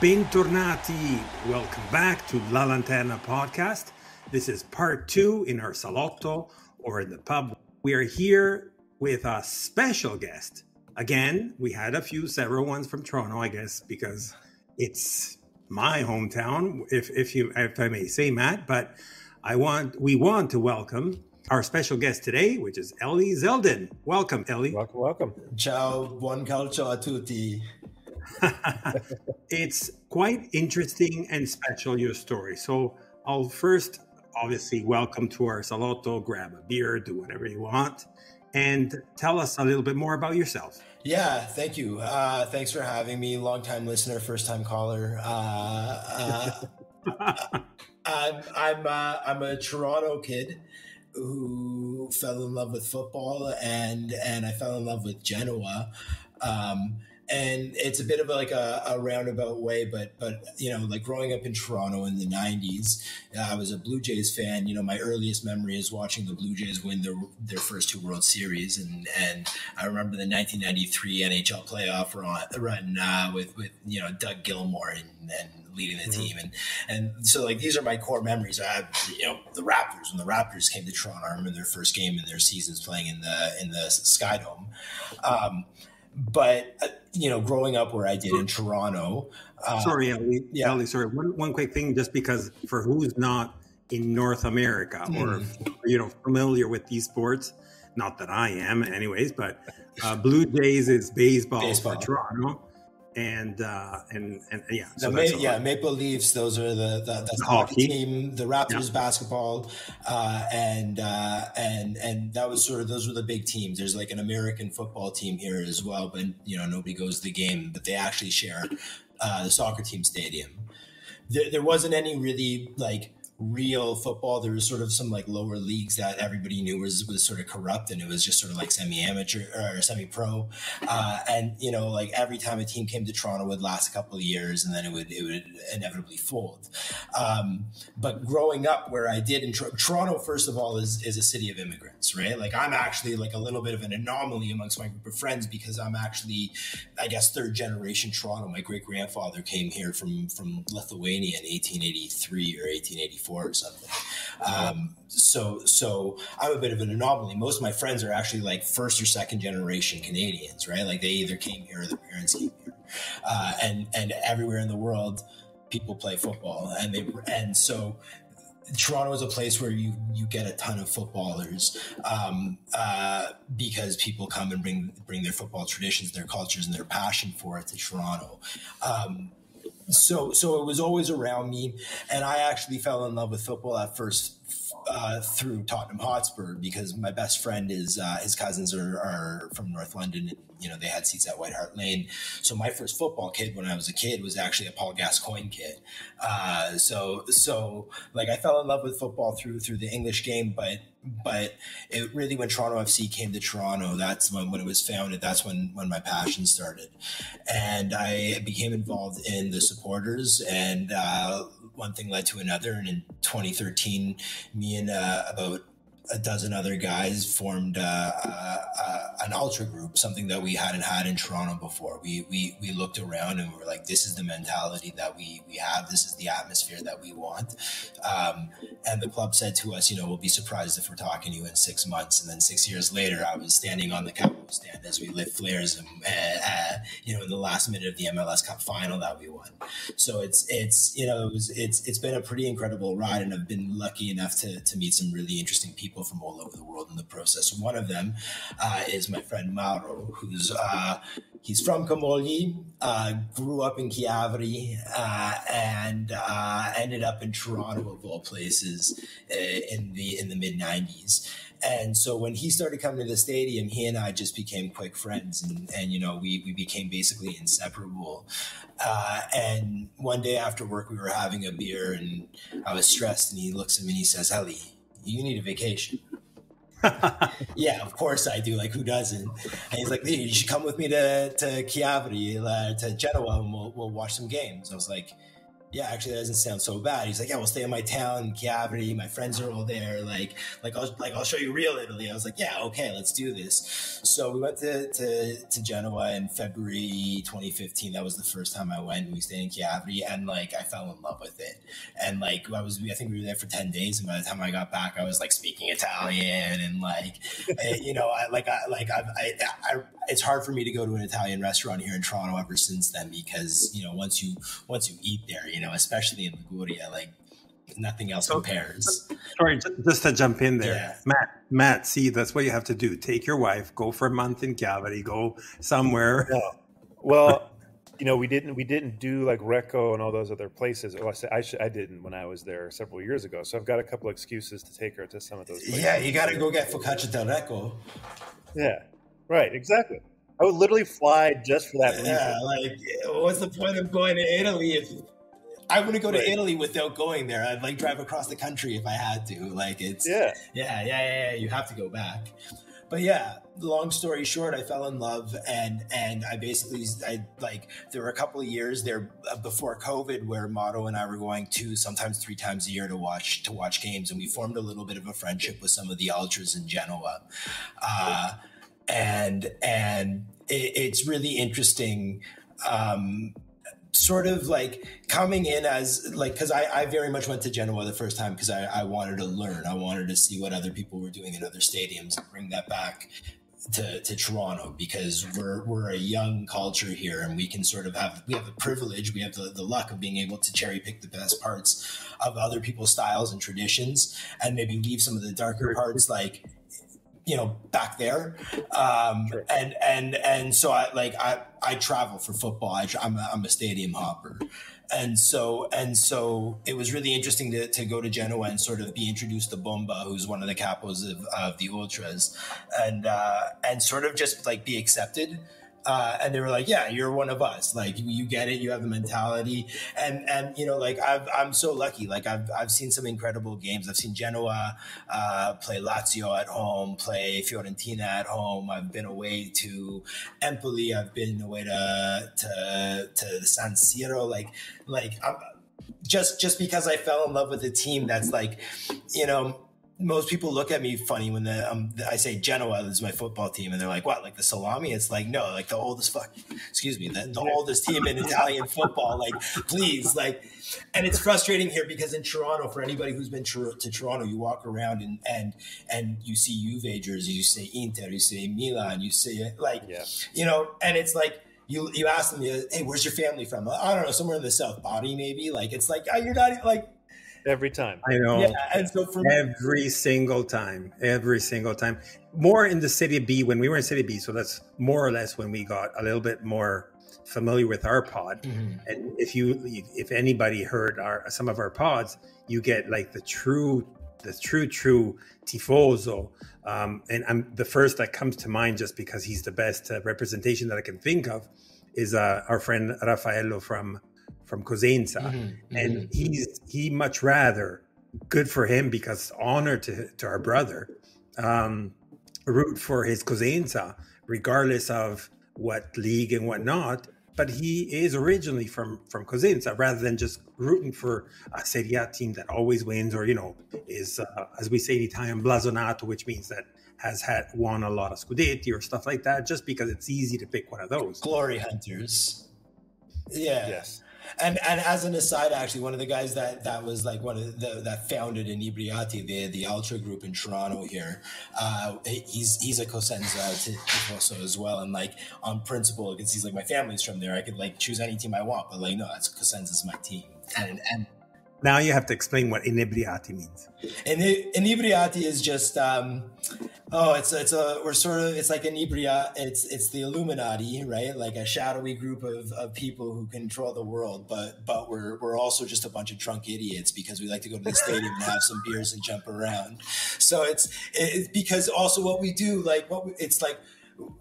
Bentornati. Welcome back to La Lanterna podcast. This is part two in our salotto or in the pub. We are here with a special guest. Again, we had a few several ones from Toronto, I guess, because it's my hometown, if if you if I may say, Matt. But I want we want to welcome our special guest today, which is Eli Zeldin. Welcome, Ellie. Welcome, welcome. Ciao, buon calcio a tutti. *laughs* it's quite interesting and special your story. So I'll first obviously welcome to our salotto, grab a beer, do whatever you want, and tell us a little bit more about yourself. Yeah, thank you. Uh, thanks for having me. Long time listener, first time caller. Uh, uh, *laughs* I'm I'm uh, I'm a Toronto kid who fell in love with football and and I fell in love with Genoa. Um, and it's a bit of like a, a, roundabout way, but but you know, like growing up in Toronto in the '90s, uh, I was a Blue Jays fan. You know, my earliest memory is watching the Blue Jays win their their first two World Series, and and I remember the 1993 NHL playoff run, run uh, with with you know Doug Gilmour and, and leading the mm-hmm. team, and and so like these are my core memories. I have you know the Raptors when the Raptors came to Toronto. I remember their first game in their seasons playing in the in the Sky Dome. Um, but uh, you know, growing up where I did in Toronto. Uh, sorry, Eli. Yeah. Eli, sorry. One, one quick thing, just because for who's not in North America mm. or you know familiar with these sports, not that I am, anyways. But uh, Blue Jays is baseball, baseball. for Toronto and uh, and and yeah, so Ma- yeah, Maple Leafs. Those are the the, the, the hockey team. The Raptors yeah. basketball, uh, and uh, and and that was sort of those were the big teams. There's like an American football team here as well, but you know nobody goes to the game, but they actually share uh, the soccer team stadium. There, there wasn't any really like real football. There was sort of some like lower leagues that everybody knew was was sort of corrupt, and it was just sort of like semi amateur or semi pro. Uh, and you know, like every time a team came to Toronto, would last a couple of years, and then it would it would inevitably fold. Um, but growing up where I did in Toronto, first of all, is is a city of immigrants, right? Like I'm actually like a little bit of an anomaly amongst my group of friends because I'm actually, I guess, third generation Toronto. My great grandfather came here from from Lithuania in 1883 or 1884 or something. Um, so, so I'm a bit of an anomaly. Most of my friends are actually like first or second generation Canadians, right? Like they either came here or their parents came here, uh, and and everywhere in the world, people play football, and they and so Toronto is a place where you you get a ton of footballers um, uh, because people come and bring bring their football traditions, their cultures, and their passion for it to Toronto. Um, so so it was always around me and i actually fell in love with football at first uh, through Tottenham Hotspur because my best friend is uh, his cousins are, are, from North London and you know they had seats at White Hart Lane. So my first football kid when I was a kid was actually a Paul Gascoigne kid. Uh, so so like I fell in love with football through through the English game, but but it really when Toronto FC came to Toronto, that's when when it was founded. That's when when my passion started, and I became involved in the supporters and uh, one thing led to another. And in 2013, me and uh, about a dozen other guys formed uh, uh, uh, an ultra group, something that we hadn't had in Toronto before. We, we, we looked around and we were like, this is the mentality that we, we have. This is the atmosphere that we want. Um, and the club said to us, you know, we'll be surprised if we're talking to you in six months. And then six years later, I was standing on the Capitol stand as we lit flares, and, uh, you know, in the last minute of the MLS Cup final that we won. So it's, it's, you know, it was, it's, it's been a pretty incredible ride. And I've been lucky enough to, to meet some really interesting people people from all over the world in the process. One of them uh, is my friend Mauro, who's uh, he's from Camogli, uh, grew up in Chiavari, uh, and uh, ended up in Toronto of all places uh, in the in the mid '90s and so when he started coming to the stadium, he and I just became quick friends, and and you know we we became basically inseparable. Uh, and one day after work, we were having a beer, and I was stressed, and he looks at me and he says, "Eli, you need a vacation." *laughs* yeah, of course I do. Like, who doesn't? And he's like, you should come with me to to Chiavari, uh, to Genoa, and we'll, we'll watch some games. I was like, yeah, actually, that doesn't sound so bad. He's like, yeah, we'll stay in my town, Chiavari. My friends are all there. Like, like I'll like I'll show you real Italy. I was like, yeah, okay, let's do this. So we went to to, to Genoa in February 2015. That was the first time I went. We stayed in Chiavari, and like I fell in love with it. And like I was, I think we were there for 10 days, and by the time I got back, I was like speaking Italian and like, eh, *laughs* you know, I like I like I, I, I it's hard for me to go to an Italian restaurant here in Toronto ever since then because you know once you once you eat there, you know, especially in Liguria, like nothing else compares. Sorry, just to jump in there, yeah. Matt. Matt, see, that's what you have to do. Take your wife, go for a month in Chiavari, go somewhere. Yeah. Well, you know, we didn't we didn't do like Recco and all those other places. Well, I, say, I, should, I didn't when I was there several years ago. So I've got a couple excuses to take her to some of those. Places. Yeah, you got to go get focaccia del Recco. Yeah, right, exactly. I would literally fly just for that reason. Yeah, like what's the point of going to Italy if I wouldn't go to right. Italy without going there. I'd like drive across the country if I had to. Like it's yeah, yeah, yeah, yeah. yeah. You have to go back. But yeah, long story short, I fell in love, and and I basically I like there were a couple of years there uh, before COVID where Mauro and I were going two, sometimes three times a year to watch to watch games, and we formed a little bit of a friendship with some of the ultras in Genoa, uh, and and it, it's really interesting. Um, sort of like coming in as like because I, I very much went to Genoa the first time because I, I wanted to learn. I wanted to see what other people were doing in other stadiums and bring that back to, to Toronto because we're we're a young culture here and we can sort of have we have the privilege, we have the, the luck of being able to cherry pick the best parts of other people's styles and traditions and maybe leave some of the darker parts like you know back there. Um and and and so i like i i travel for football. I, I'm, a, I'm a stadium hopper. And so and so it was really interesting to, to go to genoa and sort of be introduced to bomba who's one of the capos of, of the ultras. And uh and sort of just like be accepted uh, and they were like, "Yeah, you're one of us. Like you get it. You have the mentality." And and you know, like I've, I'm so lucky. Like I've I've seen some incredible games. I've seen Genoa uh, play Lazio at home, play Fiorentina at home. I've been away to Empoli. I've been away to to to San Siro. Like like I'm, just just because I fell in love with a team that's like, you know most people look at me funny when the, um, I say Genoa is my football team, and they're like, "What? Like the salami?" It's like, no, like the oldest fuck, excuse me, the, the oldest team in Italian football. Like, please, like, and it's frustrating here because in Toronto, for anybody who's been to, to Toronto, you walk around and and and you see Juve jerseys, you say Inter, you say Milan, you say like, yeah. you know, and it's like you you ask them, hey, where's your family from? I don't know, somewhere in the South Body, maybe. Like it's like oh, you're not like every time. I know. Yeah, and so for every me- single time, every single time. More in the Serie B when we were in Serie B, so that's more or less when we got a little bit more familiar with our pod. Mm-hmm. And if you, if anybody heard our some of our pods, you get like the true, the true, true tifoso. Um, and I'm the first that comes to mind just because he's the best uh, representation that I can think of is uh, our friend Raffaello from from Cosenza, mm-hmm, and mm-hmm. he's he much rather good for him because honor to to our brother, um, root for his Cosenza regardless of what league and whatnot. But he is originally from from Cosenza, rather than just rooting for a Serie A team that always wins, or you know, is uh, as we say in Italian, blasonato, which means that has had won a lot of scudetti or stuff like that. Just because it's easy to pick one of those glory hunters. Yeah. Yes and and as an aside, actually, one of the guys that that was like one of the that founded Inebriati, the the ultra group in Toronto here, uh, he's he's a Cosenza tifoso as well, and like on principle, because he's like my family's from there, I could like choose any team I want, but like no, that's Cosenza's my team, and and now you have to explain what inebriati means. Inebriati is just um, oh, it's it's a we're sort of it's like inebria. It's it's the Illuminati, right? Like a shadowy group of, of people who control the world, but but we're we're also just a bunch of drunk idiots because we like to go to the stadium and have some beers and jump around. So it's it's because also what we do, like what we, it's like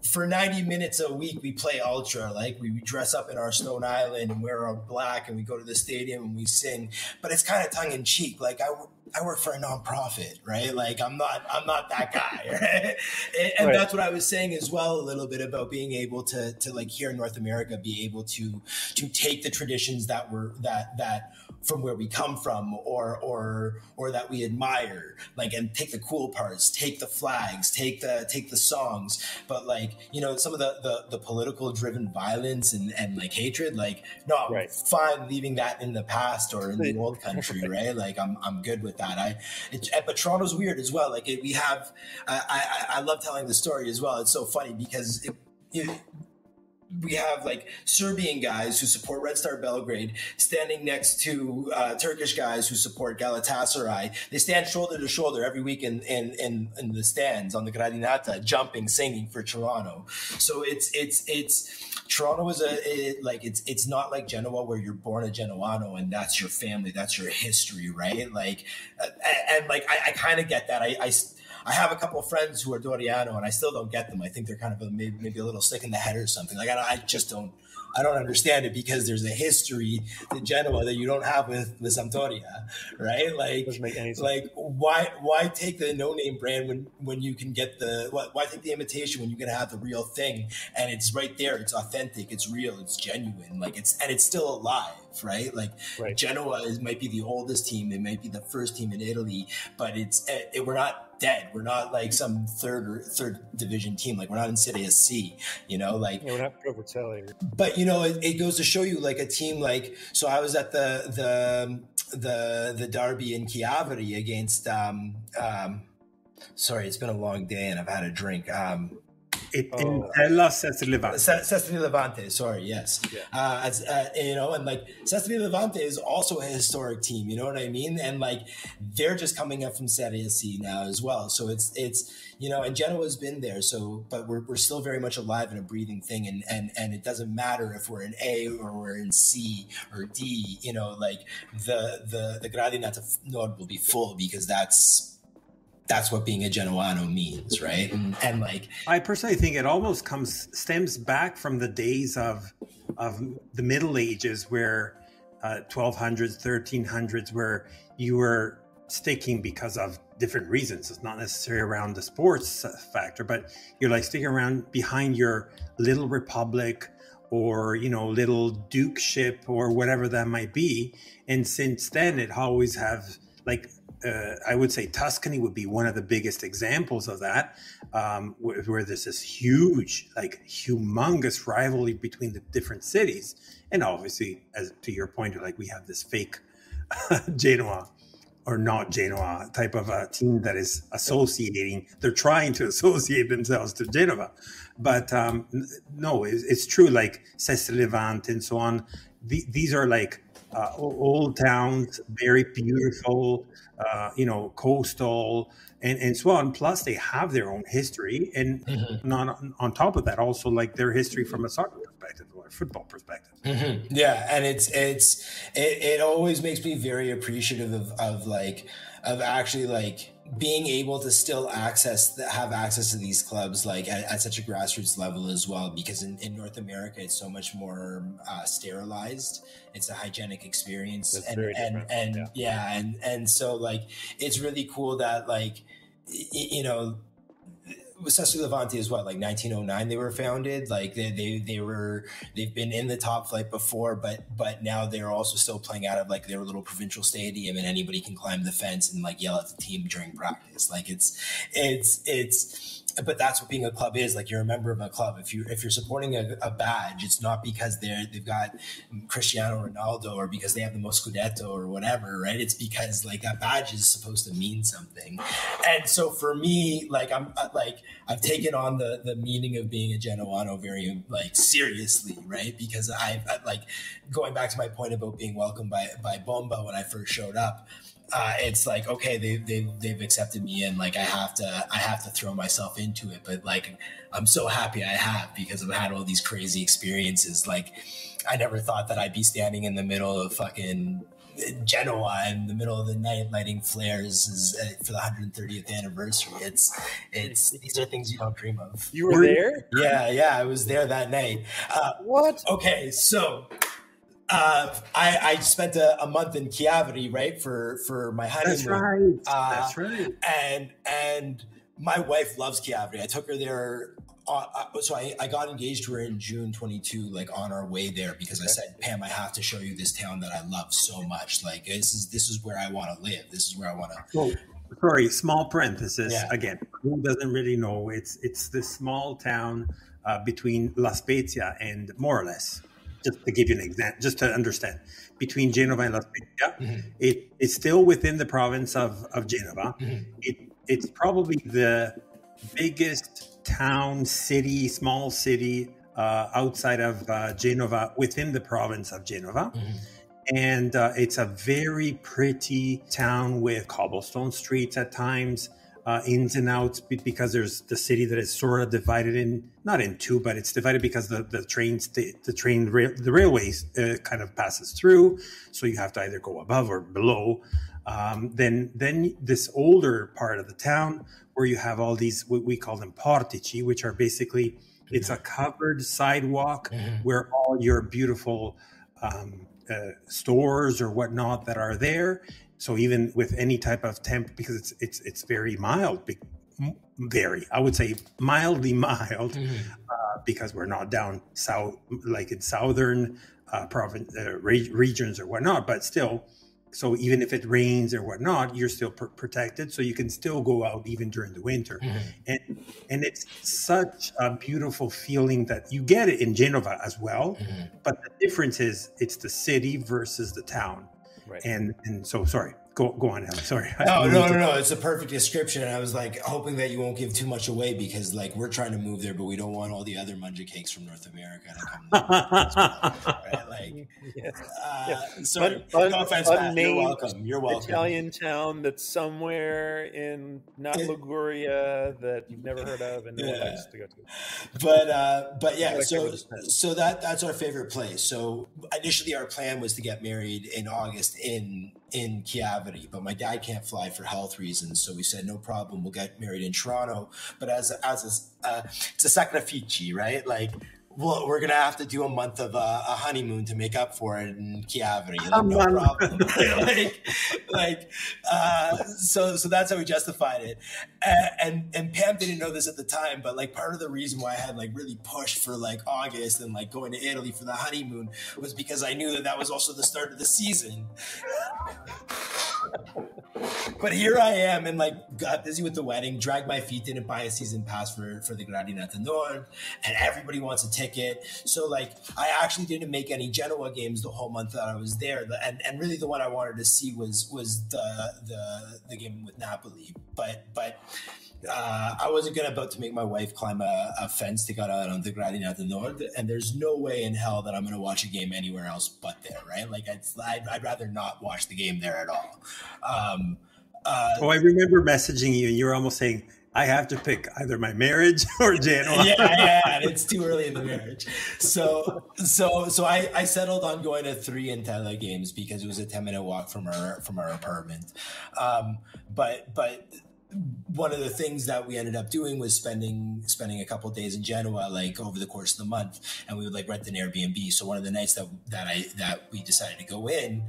for 90 minutes a week we play ultra. Like we dress up in our stone island and wear our black and we go to the stadium and we sing. But it's kind of tongue-in-cheek like i I work for a nonprofit, right? Like I'm not I'm not that guy, *laughs* right? And, and right. that's what I was saying as well a little bit about being able to to like here in North America be able to to take the traditions that were that that from where we come from or or or that we admire like and take the cool parts take the flags take the take the songs but like you know some of the the, the political driven violence and and like hatred like no i'm right. fine leaving that in the past or in the old country *laughs* right like i'm i'm good with that i it, but toronto's weird as well like it, we have I, I i love telling the story as well it's so funny because it, it we have like Serbian guys who support Red Star Belgrade standing next to uh, Turkish guys who support Galatasaray. They stand shoulder to shoulder every week in, in, in, in the stands on the Gradinata, jumping, singing for Toronto. So it's, it's, it's, Toronto is a it, like it's it's not like Genoa where you're born a Genoano and that's your family, that's your history, right? Like, uh, and, and like I, I kind of get that. I, I I have a couple of friends who are Doriano, and I still don't get them. I think they're kind of a, maybe, maybe a little sick in the head or something. Like I, I just don't. I don't understand it because there's a history to Genoa that you don't have with with Sampdoria, right? Like, like why why take the no name brand when when you can get the? Why take the imitation when you can have the real thing and it's right there? It's authentic, it's real, it's genuine, like it's and it's still alive, right? Like right. Genoa is might be the oldest team, it might be the first team in Italy, but it's it, it, we're not dead. We're not like some third or third division team. Like we're not in Serie C, you know, like yeah, we're not. But you know, it, it, goes to show you like a team like so I was at the the the the derby in Chiavari against um um sorry, it's been a long day and I've had a drink. Um it, oh. Entella Sestri Levante. Sestri Levante, sorry, yes. Yeah. Uh, as, uh, you know, and like Sestri Levante is also a historic team, you know what I mean? And like they're just coming up from Serie C now as well. So it's, it's, you know, and Genoa's been there. So, but we're, we're still very much alive and a breathing thing. And, and, and it doesn't matter if we're in A or we're in C or D, you know, like the, the, the Gradinata Nord will be full because that's, that's what being a Genoano means, right? And, and, like, I personally think it almost comes stems back from the days of of the Middle Ages, where uh, 1200s, 1300s, where you were sticking because of different reasons. It's not necessarily around the sports factor, but you're like sticking around behind your little republic or you know little dukeship or whatever that might be. And since then, it always have like uh, I would say Tuscany would be one of the biggest examples of that, um, where, where, there's this huge, like humongous rivalry between the different cities, and obviously, as to your point, like we have this fake *laughs* Genoa or not Genoa type of a team that is associating. They're trying to associate themselves to Genova, but um, no, it's, it's, true. Like Sestri Levante and so on. The, these are like uh, old towns, very beautiful, uh, you know, coastal and, and so on. Plus, they have their own history, and mm-hmm. not on top of that, also like their history from a soccer perspective or a football perspective. Mm-hmm. Yeah, and it's it's it, it always makes me very appreciative of, of like of actually like being able to still access have access to these clubs like at, at such a grassroots level as well because in, in north america it's so much more uh, sterilized. It's a hygienic experience. That's and and, and yeah. yeah and and so like it's really cool that like you know Sestri Levante is what like 1909 they were founded like they, they they were they've been in the top flight before but but now they're also still playing out of like their little provincial stadium and anybody can climb the fence and like yell at the team during practice. Like it's it's it's but that's what being a club is. Like you're a member of a club. If you're if you're supporting a, a badge, it's not because they're they've got Cristiano Ronaldo or because they have the most Scudetto or whatever, right? It's because like that badge is supposed to mean something. And so for me, like I'm uh, like I've taken on the the meaning of being a Genoano very like seriously, right? Because I, I like going back to my point about being welcomed by by Bomba when I first showed up uh, it's like okay they, they they've accepted me and like i have to i have to throw myself into it but like i'm so happy i have because i've had all these crazy experiences like i never thought that i'd be standing in the middle of fucking Genoa in the middle of the night lighting flares is, uh, for the 130th anniversary. It's it's these are things you don't dream of. You were there? Yeah, yeah, I was there that night. Uh, what? Okay, so uh, I, I spent a, a, month in Chiavari, right, for for my honeymoon. That's right. Uh, That's right. And and my wife loves Chiavari. I took her there. Uh, uh so I, I got engaged to her in June 22, like on our way there, because okay. I said, Pam, I have to show you this town that I love so much. Like this is this is where I want to live. This is where I want to. Well, sorry, small parenthesis yeah. again. Who doesn't really know? It's it's this small town uh, between La Spezia and Morales just to give you an example, just to understand, between Genova and La Spezia, mm-hmm. it, it's still within the province of, of Genova. Mm-hmm. It, it's probably the biggest town, city, small city uh, outside of uh, Genova within the province of Genova. Mm-hmm. And uh, it's a very pretty town with cobblestone streets at times uh, ins and outs because there's the city that is sort of divided in not in two, but it's divided because the the trains the, the train rail, the railways uh, kind of passes through, so you have to either go above or below. Um, then then this older part of the town where you have all these what we call them portici, which are basically it's a covered sidewalk mm-hmm. where all your beautiful um, uh, stores or whatnot that are there so even with any type of temp, because it's it's it's very mild, very I would say mildly *laughs* mild, mm-hmm. uh, because we're not down south like in southern uh, province uh, re- regions or whatnot, but still. So even if it rains or whatnot, you're still pr- protected. So you can still go out even during the winter, mm-hmm. and and it's such a beautiful feeling that you get it in Genova as well. Mm-hmm. But the difference is it's the city versus the town. Right. And and so sorry. Go go on, Eli. Sorry. *laughs* No, no, no, no. It's a perfect description. I was like hoping that you won't give too much away because like we're trying to move there, but we don't want all the other mangiacakes from North America to come. *laughs* right? Like, yes. Uh, yes. sorry. Un, no offense, Matt. You're welcome. You're welcome. Italian town that's somewhere in not Liguria that you've never heard of and no yeah. one likes to go to. But uh, but yeah, so so that that's our favorite place. So initially, our plan was to get married in August in in Chiavari, but my dad can't fly for health reasons. So we said, no problem, we'll get married in Toronto. But as as a, uh, it's a sacrifici, right? Like well, we're gonna have to do a month of uh, a honeymoon to make up for it in Chiavari. Like, no problem. *laughs* *laughs* like, like uh, so, so that's how we justified it. And, and, and Pam didn't know this at the time, but like part of the reason why I had like really pushed for like August and like going to Italy for the honeymoon was because I knew that that was also the start of the season but here I am and like got busy with the wedding, dragged my feet, didn't buy a season pass for, for the Gradinata Nord, and everybody wants a ticket. So like I actually didn't make any Genoa games the whole month that I was there. And and really the one I wanted to see was was the the the game with Napoli. But but uh, I wasn't gonna about to make my wife climb a, a fence to get out on the Gradinata Nord, and there's no way in hell that I'm gonna watch a game anywhere else but there, right? Like I'd, I'd rather not watch the game there at all. Um, uh, oh, I remember messaging you, and you were almost saying, "I have to pick either my marriage *laughs* or Genoa." yeah, yeah, it's too early in the marriage. So, so, so I, I settled on going to three Entella games because it was a ten minute walk from our from our apartment. Um, but, but one of the things that we ended up doing was spending spending a couple days in Genoa, like over the course of the month, and we would like rent an Airbnb. So one of the nights that that I that we decided to go in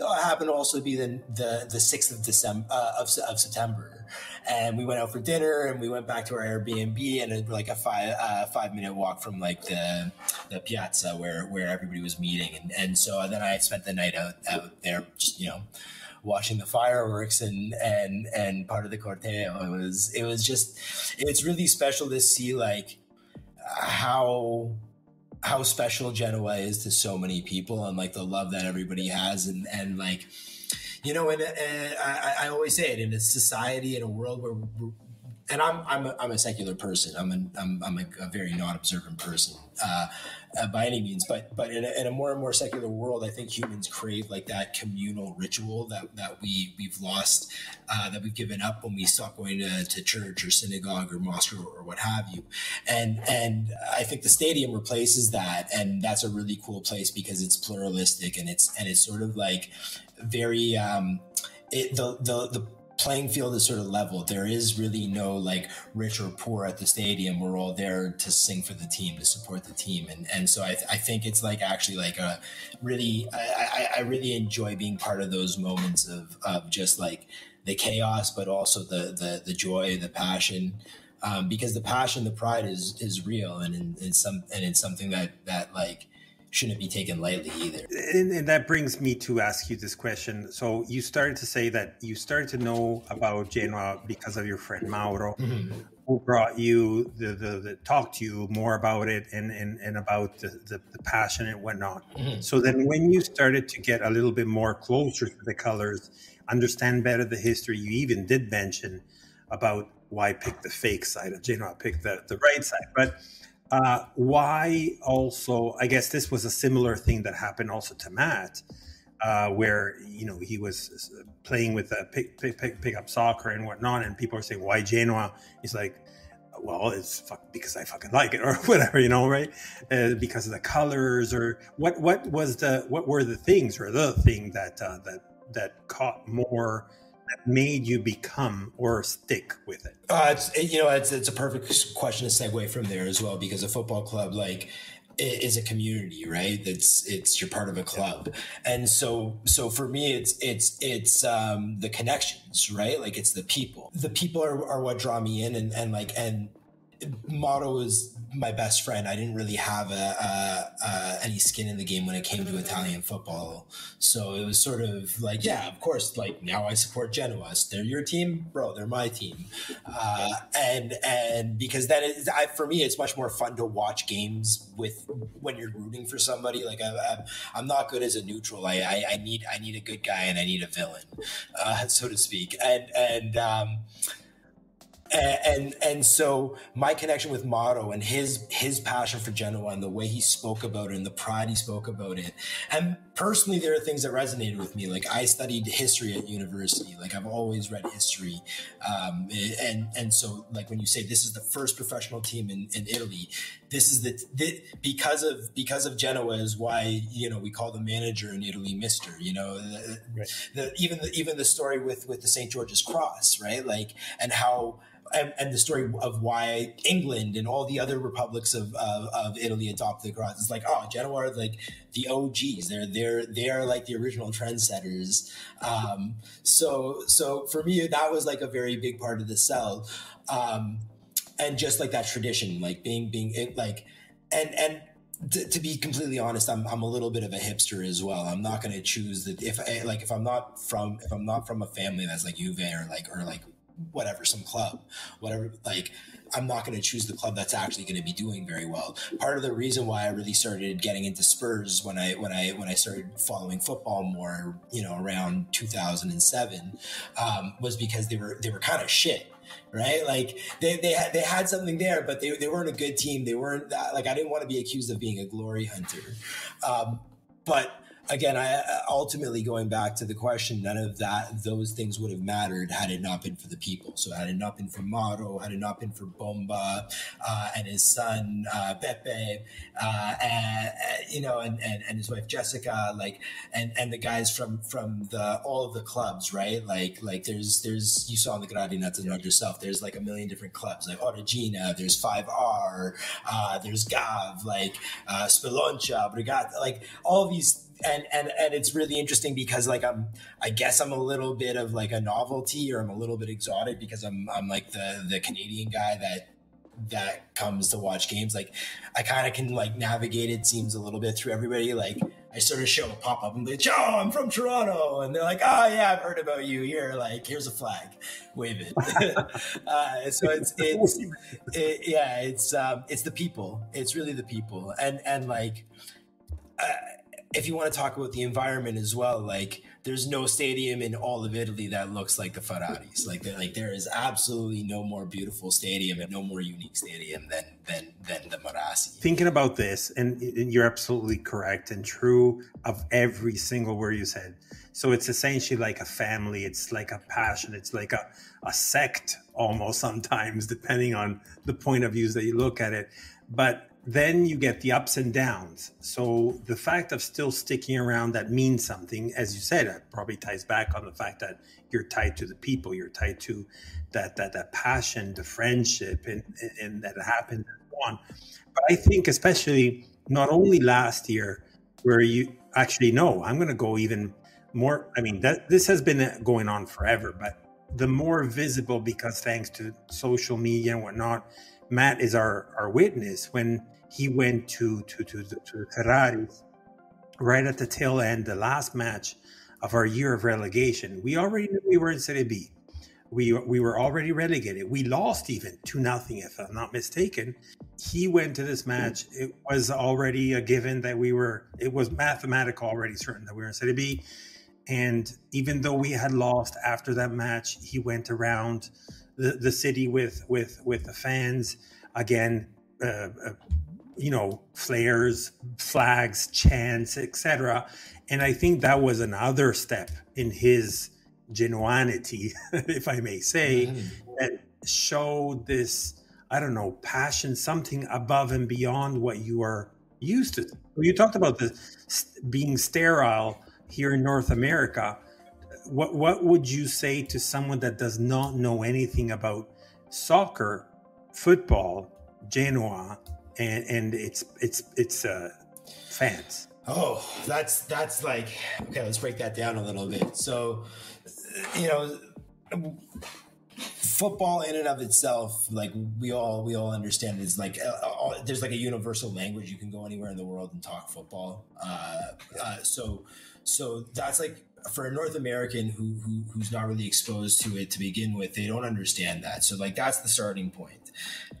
uh, happened to also be the the the sixth of December uh, of of September, and we went out for dinner and we went back to our Airbnb and it was like a five uh, five minute walk from like the the piazza where where everybody was meeting, and and so then I spent the night out out there, just you know watching the fireworks and and and part of the corteo. It was it was just it's really special to see like how how special Genoa is to so many people and like the love that everybody has and and like you know and, and I, I always say it in a society in a world where and I'm I'm a, I'm a secular person. I'm an, I'm I'm a, a very non-observant person uh, uh, by any means. But but in a, in a, more and more secular world, I think humans crave like that communal ritual that that we we've lost, uh, that we've given up when we stop going to, to church or synagogue or mosque or, or what have you. And and I think the stadium replaces that, and that's a really cool place because it's pluralistic and it's and it's sort of like very um, it, the the the playing field is sort of level. There is really no like rich or poor at the stadium. We're all there to sing for the team, to support the team, and and so I, I think it's like actually like a really I, I really enjoy being part of those moments of of just like the chaos, but also the the the joy, the passion. Um, because the passion, the pride is is real, and it's some and it's something that that like shouldn't be taken lightly either. And, and, that brings me to ask you this question. So you started to say that you started to know about Genoa because of your friend Mauro, mm-hmm. who brought you the, the, the talk to you more about it and and, and about the, the, the passion and whatnot. Mm-hmm. So then when you started to get a little bit more closer to the colors, understand better the history, you even did mention about why pick the fake side of Genoa, pick the, the right side. But uh, why also? I guess this was a similar thing that happened also to Matt, uh, where you know he was playing with a pick, pick, pick, pick up soccer and whatnot, and people are saying why Genoa? He's like, well, it's fuck because I fucking like it *laughs* or whatever, you know, right? Uh, because of the colors or what? What was the? What were the things or the thing that uh, that that caught more made you become or stick with it? Uh, it's you know it's it's a perfect question to segue from there as well because a football club like is a community right? That's it's you're part of a club. And so so for me it's it's it's um the connections right? Like it's the people. The people are, are what draw me in and and like and Mauro is my best friend. I didn't really have a, a, a, any skin in the game when it came to Italian football. So it was sort of like, yeah, of course. Like now I support Genoa. They're your team, bro. They're my team. Uh, and and because that is, I, for me, it's much more fun to watch games with when you're rooting for somebody. Like I, am not good as a neutral. I, I, I, need I need a good guy and I need a villain, uh, so to speak. And and um, and, and so my connection with Mauro and his his passion for Genoa and the way he spoke about it and the pride he spoke about it. And personally, there are things that resonated with me. Like I studied history at university. Like I've always read history, um, and and so like when you say this is the first professional team in, in Italy, this is the, the because of because of Genoa is why you know we call the manager in Italy Mister. You know, the, right. the, even the even the story with with the St George's Cross, right? Like and how and, and, the story of why England and all the other republics of, of, of Italy adopted the cross. It's like, oh, Genoa are like the OGs. They're they're they are like the original trendsetters. Um, so so for me, that was like a very big part of the sell, um, and just like that tradition, like being being it like and and. To, to, be completely honest, I'm, I'm a little bit of a hipster as well. I'm not going to choose the if I, like if I'm not from if I'm not from a family that's like Juve or like or like whatever, some club, whatever. Like, I'm not going to choose the club that's actually going to be doing very well. Part of the reason why I really started getting into Spurs when I when I when I started following football more, you know, around 2007, um, was because they were they were kind of shit right? Like they they had, they had something there, but they, they weren't a good team. They weren't like I didn't want to be accused of being a glory hunter. Um, but again, I ultimately going back to the question, none of that, those things would have mattered had it not been for the people. So had it not been for Mauro, had it not been for Bomba uh, and his son uh, Pepe, uh, and, you know, and, and, and his wife Jessica, like, and and the guys from from the all of the clubs, right? Like like there's there's you saw in the Gradinata to know yourself. There's like a million different clubs, like Origina. There's Five R. Uh, there's Gav, like uh, Speloncia, Brigata, like all these and and and it's really interesting because like I'm I guess I'm a little bit of like a novelty or I'm a little bit exotic because I'm I'm like the the Canadian guy that that comes to watch games like I kind of can like navigate it seems a little bit through everybody like I sort of show a pop up and be like, Joe, I'm from Toronto. And they're like, oh, yeah, I've heard about you. Here, like, here's a flag, wave it. *laughs* uh, so it's, *laughs* it's, it, yeah, it's, um, it's the people. It's really the people. And, and like, if you want to talk about the environment as well, like, there's no stadium in all of Italy that looks like the Ferraris. Like, like there is absolutely no more beautiful stadium and no more unique stadium than than than the Marassi. Thinking about this, and, and you're absolutely correct and true of every single word you said. So it's essentially like a family. It's like a passion. It's like a, a sect almost sometimes, depending on the point of views that you look at it. But then you get the ups and downs. So the fact of still sticking around that means something, as you said, it probably ties back on the fact that you're tied to the people, you're tied to that that that passion, the friendship, and and that happened on. But I think especially not only last year, where you actually know I'm going to go even more. I mean that this has been going on forever, but the more visible because thanks to social media and whatnot. Matt is our, our witness when he went to to to the, to the Ferraris right at the tail end, the last match of our year of relegation. We already knew we were in Serie B. We we were already relegated. We lost even two nothing, if I'm not mistaken. He went to this match. It was already a given that we were. It was mathematical already certain that we were in Serie B. And even though we had lost after that match, he went around the, the city with with with the fans again. Uh, uh, you know flares flags chants etc and i think that was another step in his genuinity *laughs* if i may say mm. that showed this i don't know passion something above and beyond what you are used to you talked about the being sterile here in north america what what would you say to someone that does not know anything about soccer football genoa and and it's it's it's uh fans oh that's that's like okay let's break that down a little bit so you know football in and of itself like we all we all understand is like uh, all, there's like a universal language you can go anywhere in the world and talk football uh, uh, so so that's like for a North American who, who who's not really exposed to it to begin with, they don't understand that. So like that's the starting point.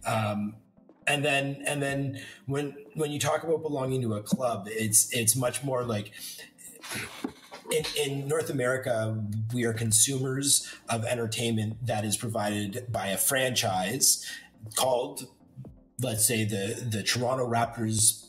Um, and then and then when when you talk about belonging to a club it's it's much more like in, in North America, we are consumers of entertainment that is provided by a franchise called, let's say, the the Toronto Raptors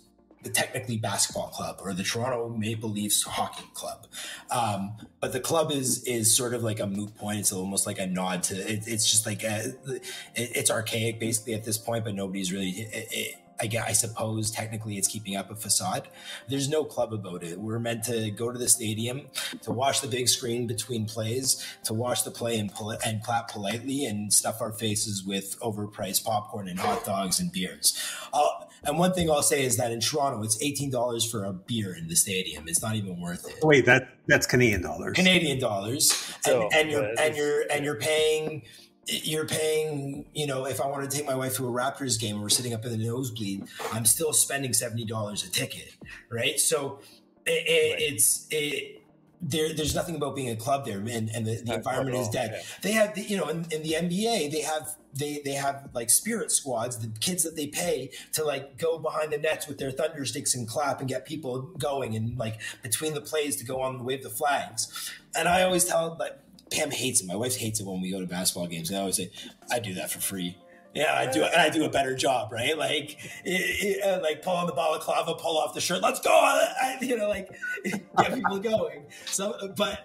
the technically basketball club or the Toronto Maple Leafs hockey club. Um, but the club is is sort of like a moot point. It's almost like a nod to it, it's just like a, it, it's archaic basically at this point, but nobody's really. It, I, guess, I suppose technically it's keeping up a facade. There's no club about it. We're meant to go to the stadium to watch the big screen between plays, to watch the play and, pol- and clap politely and stuff our faces with overpriced popcorn and hot dogs and beers. Uh, and one thing I'll say is that in Toronto, it's eighteen dollars for a beer in the stadium. It's not even worth it. Wait, that that's Canadian dollars. Canadian dollars, so, and, and you're and you're and you're paying you're paying, you know, if I want to take my wife to a Raptors game and we're sitting up in the nosebleed, I'm still spending $70 a ticket. Right. So it, it, right. it's, it, there, there's nothing about being a club there, and, and the, the environment is dead. Yeah. They have, the, you know, in, in, the NBA, they have they they have like spirit squads, the kids that they pay to like go behind the nets with their thunder sticks and clap and get people going, and like between the plays to go on and wave the flags. And I always tell like Pam hates it. My wife hates it when we go to basketball games. And I always say, I do that for free. Yeah, I do, and I do a better job, right? Like, it, it, uh, like pull on the balaclava, pull off the shirt, let's go, *laughs* I, you know, like *laughs* get people going. So, but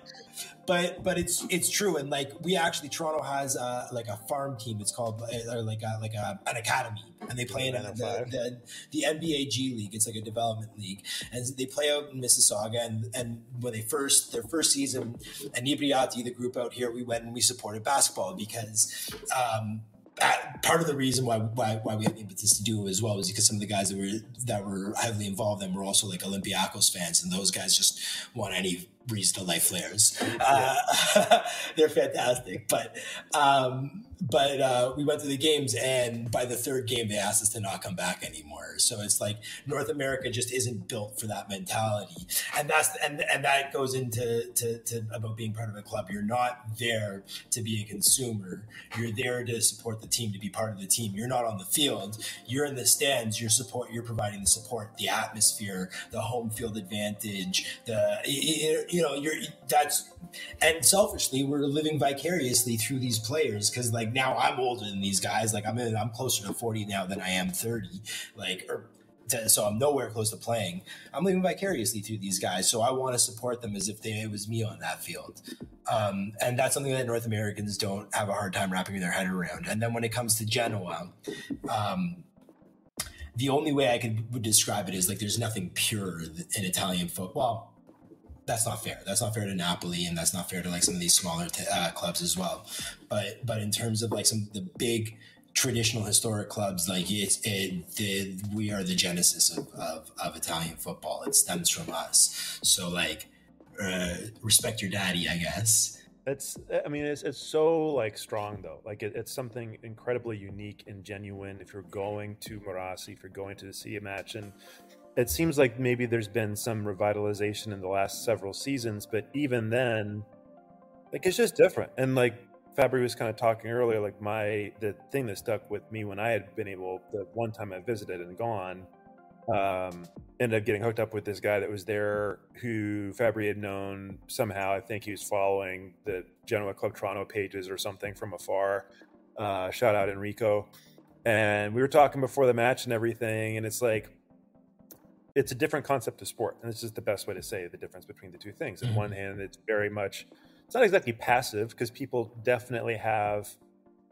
but but it's it's true. And like we actually toronto has uh, like a farm team. It's called uh, or like a, like a, an academy. And they play in a, the, the, the nba g league. It's like a development league. And they play out in mississauga. And and when they first their first season and Inebriati, the group out here we went and we supported basketball because um, part of the reason why, why why we have the impetus to do it as well was because some of the guys that were that were heavily involved in were also like Olympiacos fans, and those guys just want any to life flares. Uh, *laughs* they're fantastic. But um, but uh, we went to the games, and by the third game, they asked us to not come back anymore. So it's like North America just isn't built for that mentality, and that's and and that goes into to, to about being part of a club. You're not there to be a consumer. You're there to support the team, to be part of the team. You're not on the field. You're in the stands. You're support. You're providing the support, the atmosphere, the home field advantage. The you know you're that's and selfishly we're living vicariously through these players because like now I'm older than these guys. Like I'm in, I'm closer to 40 now than I am 30. Like or to, so I'm nowhere close to playing. I'm living vicariously through these guys, so I want to support them as if they, it was me on that field. Um, and that's something that North Americans don't have a hard time wrapping their head around. And then when it comes to Genoa, um, the only way I could would describe it is like there's nothing pure in Italian football. That's not fair. That's not fair to Napoli, and that's not fair to like some of these smaller uh, clubs as well. But but in terms of like some the big traditional historic clubs, like it's it, the, we are the genesis of, of, of Italian football. It stems from us. So like, uh, respect your daddy, I guess. It's, I mean, it's, it's so like strong though. Like it, it's something incredibly unique and genuine. If you're going to Marassi, if you're going to see a match, and it seems like maybe there's been some revitalization in the last several seasons, but even then, like it's just different. And like Fabry was kind of talking earlier, like my the thing that stuck with me when I had been able the one time I visited and gone, um, ended up getting hooked up with this guy that was there who Fabry had known somehow. I think he was following the Genoa Club Toronto pages or something from afar. Uh, shout out Enrico, and we were talking before the match and everything, and it's like it's a different concept of sport, and it's just the best way to say the difference between the two things. On mm-hmm. one hand, it's very much it's not exactly passive because people definitely have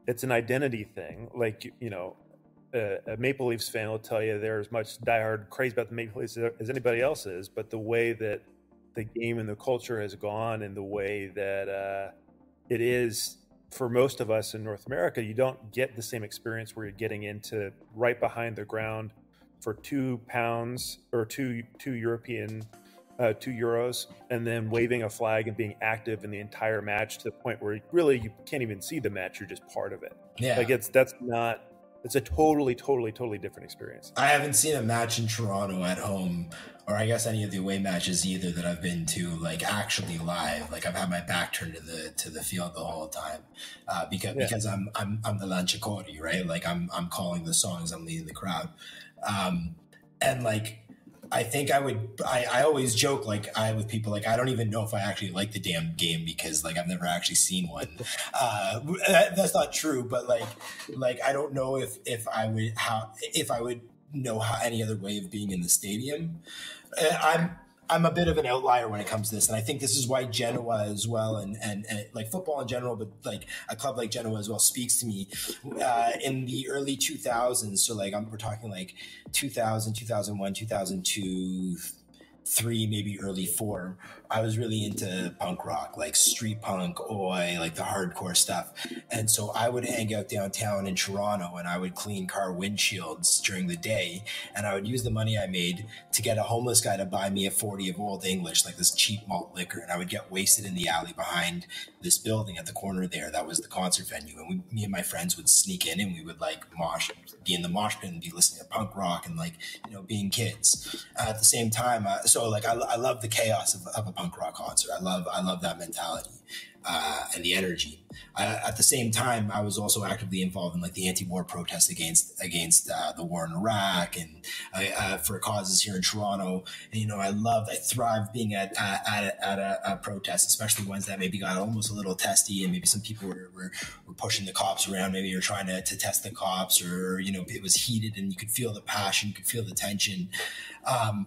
it's an identity thing. Like you know, a, a, Maple Leafs fan will tell you they're as much diehard crazy about the Maple Leafs as anybody else is, but the way that the game and the culture has gone, and the way that uh, it is for most of us in North America, you don't get the same experience where you're getting into right behind the ground for two pounds or two two European uh, two euros, and then waving a flag and being active in the entire match to the point where really you can't even see the match; you're just part of it. Yeah, like it's that's not. It's a totally, totally, totally different experience. I haven't seen a match in Toronto at home, or I guess any of the away matches either that I've been to, like actually live. Like I've had my back turned to the to the field the whole time, uh, because yeah. because I'm I'm I'm the lanciacori, right? Like I'm I'm calling the songs, I'm leading the crowd, um, and like I think I would. I, I always joke like I with people like I don't even know if I actually like the damn game because like I've never actually seen one. *laughs* Uh, that, that's not true, but like like I don't know if if I would how if I would know how any other way of being in the stadium. Uh, I'm I'm a bit of an outlier when it comes to this, and I think this is why Genoa as well, and, and, and like football in general, but like a club like Genoa as well speaks to me. Uh, in the early 2000s, so like I'm, we're talking like 2000, 2001, 2002, three, maybe early four, I was really into punk rock, like street punk, oi, like the hardcore stuff. And so I would hang out downtown in Toronto and I would clean car windshields during the day. And I would use the money I made to get a homeless guy to buy me a 40 of Old English, like this cheap malt liquor. And I would get wasted in the alley behind this building at the corner there. That was the concert venue. And we, me and my friends would sneak in and we would like mosh, be in the mosh pit and be listening to punk rock and like, you know, being kids. Uh, at the same time, uh, so like I, I love the chaos of, of, a punk rock concert. I love I love that mentality uh, and the energy. at the same time, I was also actively involved in like the anti-war protests against against uh, the war in Iraq and uh, for causes here in Toronto. And, you know, I loved, I thrived being at at, at a, a, protest, especially ones that maybe got almost a little testy, and maybe some people were, were, were pushing the cops around. Maybe you're trying to, to test the cops, or you know, it was heated, and you could feel the passion, you could feel the tension. Um,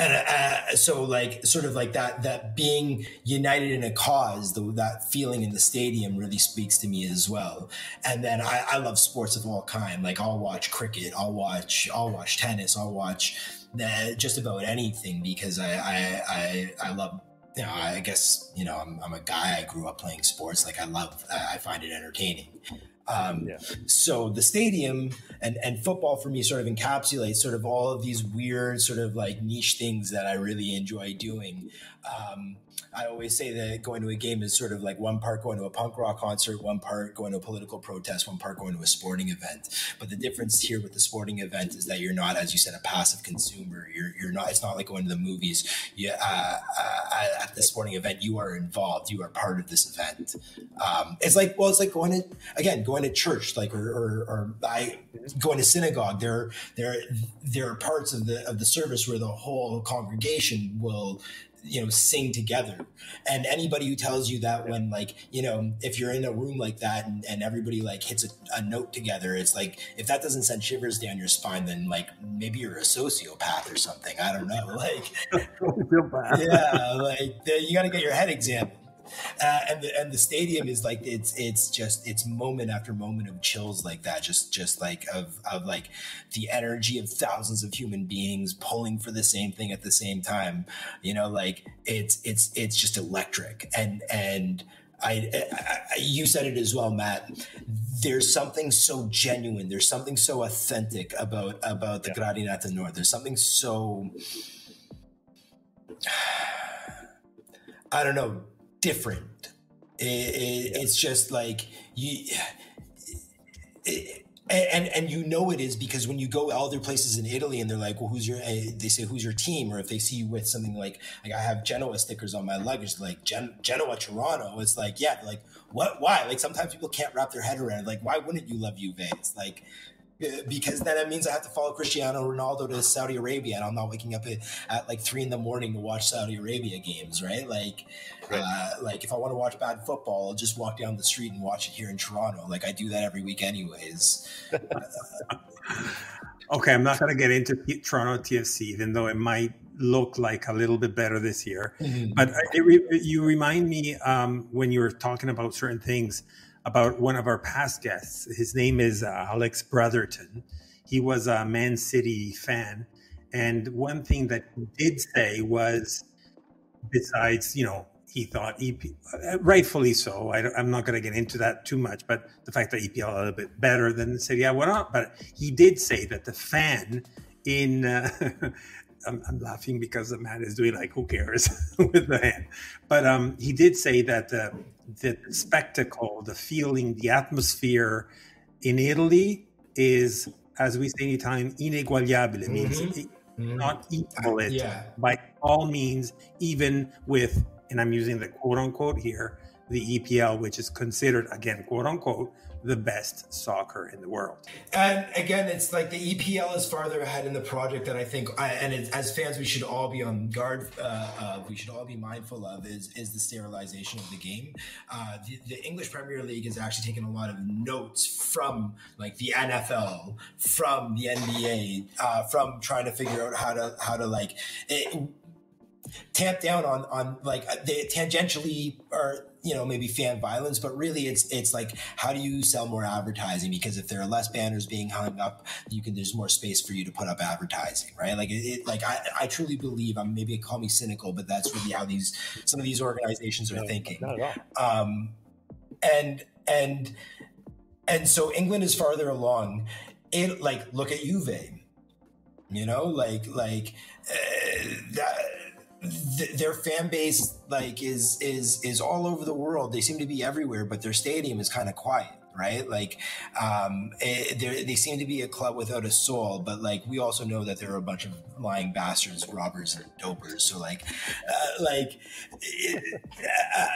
and uh, so like sort of like that that being united in a cause the, that feeling in the stadium really speaks to me as well. And then I, I love sports of all kind. Like i'll watch cricket i'll watch i'll watch tennis i'll watch uh, just about anything because I, I i i, love you know i guess you know I'm, I'm a guy. I grew up playing sports. Like i love i find it entertaining um, yeah. So the stadium and, and football for me sort of encapsulates sort of all of these weird sort of like niche things that I really enjoy doing. Um, I always say that going to a game is sort of like one part going to a punk rock concert, one part going to a political protest, one part going to a sporting event. But the difference here with the sporting event is that you're not, as you said, a passive consumer. You're you're not. It's not like going to the movies. Yeah, uh, uh, at the sporting event, you are involved. You are part of this event. Um, it's like well, it's like going to again going to church, like or or, or I going to synagogue. There there there are parts of the of the service where the whole congregation will you know sing together. And anybody who tells you that when like you know if you're in a room like that and, and everybody like hits a, a, note together it's like if that doesn't send shivers down your spine then like maybe you're a sociopath or something. I don't know. *laughs* Like *laughs* yeah like you got to get your head examined uh, and the and the stadium is like it's it's just it's moment after moment of chills like that just just like of of like the energy of thousands of human beings pulling for the same thing at the same time you know like it's it's it's just electric and and I, I, you said it as well, Matt. There's something so genuine. There's something so authentic about about the yeah. Gradinata North. There's something so *sighs* I don't know different. It, it, it's just like you. It, and and you know it is because when you go all other places in Italy and they're like, well, who's your? Eh, they say who's your team, or if they see you with something like like I have Genoa stickers on my luggage, like Gen- Genoa Toronto. It's like yeah, like what? Why? Like sometimes people can't wrap their head around. It. Like why wouldn't you love Juve? It's like because then it means I have to follow Cristiano Ronaldo to Saudi Arabia, and I'm not waking up at, at like three in the morning to watch Saudi Arabia games, right? Like, right. Uh, like if I want to watch bad football, I'll just walk down the street and watch it here in Toronto. Like I do that every week, anyways. *laughs* okay, I'm not going to get into Toronto TFC, even though it might look like a little bit better this year. Mm-hmm. But it, you remind me um, when you were talking about certain things about one of our past guests. His name is uh, Alex Brotherton. He was a Man City fan. And one thing that he did say was, besides, you know, he thought EP, uh, rightfully so. I am not going to get into that too much, but the fact that EPL a little bit better than City, yeah, went up. But he did say that the fan in uh, *laughs* I'm, I'm, laughing because the man is doing like who cares *laughs* with the hand but um, he did say that uh, the spectacle the feeling the atmosphere in italy is as we say in italian ineguagliabile mm-hmm. means mm-hmm. not equal it yeah. by all means even with and i'm using the quote unquote here the epl which is considered again quote unquote the best soccer in the world. And again, it's like the EPL is farther ahead in the project that I think, and it, as fans, we should all be on guard. Uh, we should all be mindful of is is the sterilization of the game. Uh, the, the, English Premier League has actually taken a lot of notes from like the NFL, from the NBA, uh, from trying to figure out how to how to like. It, tamp down on on like they tangentially are you know maybe fan violence but really it's it's like how do you sell more advertising? Because if there are less banners being hung up you can there's more space for you to put up advertising right? Like it, it like I, I truly believe i'm maybe call me cynical but that's really how these some of these organizations are no, thinking. um and and and so england is farther along. It like look at juve you know like like uh, that th- their fan base like is is is all over the world. They seem to be everywhere, but their stadium is kind of quiet right? Like, um, it, they seem to be a club without a soul, but like we also know that there are a bunch of lying bastards, robbers, and dopers. So like, uh, like, it, uh,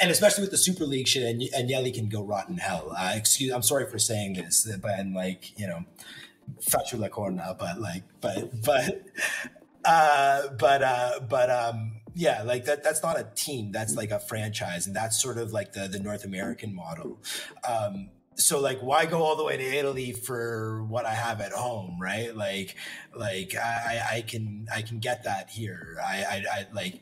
and especially with the Super League shit, and, and Agnelli can go rot in hell. Uh, excuse, I'm sorry for saying this, but and like you know, faccio la corna, but like, but but uh, but uh, but um, yeah, like that. That's not a team. That's like a franchise, and that's sort of like the the North American model. Um, so like why go all the way to italy for what i have at home right like like i i can i can get that here i i, I like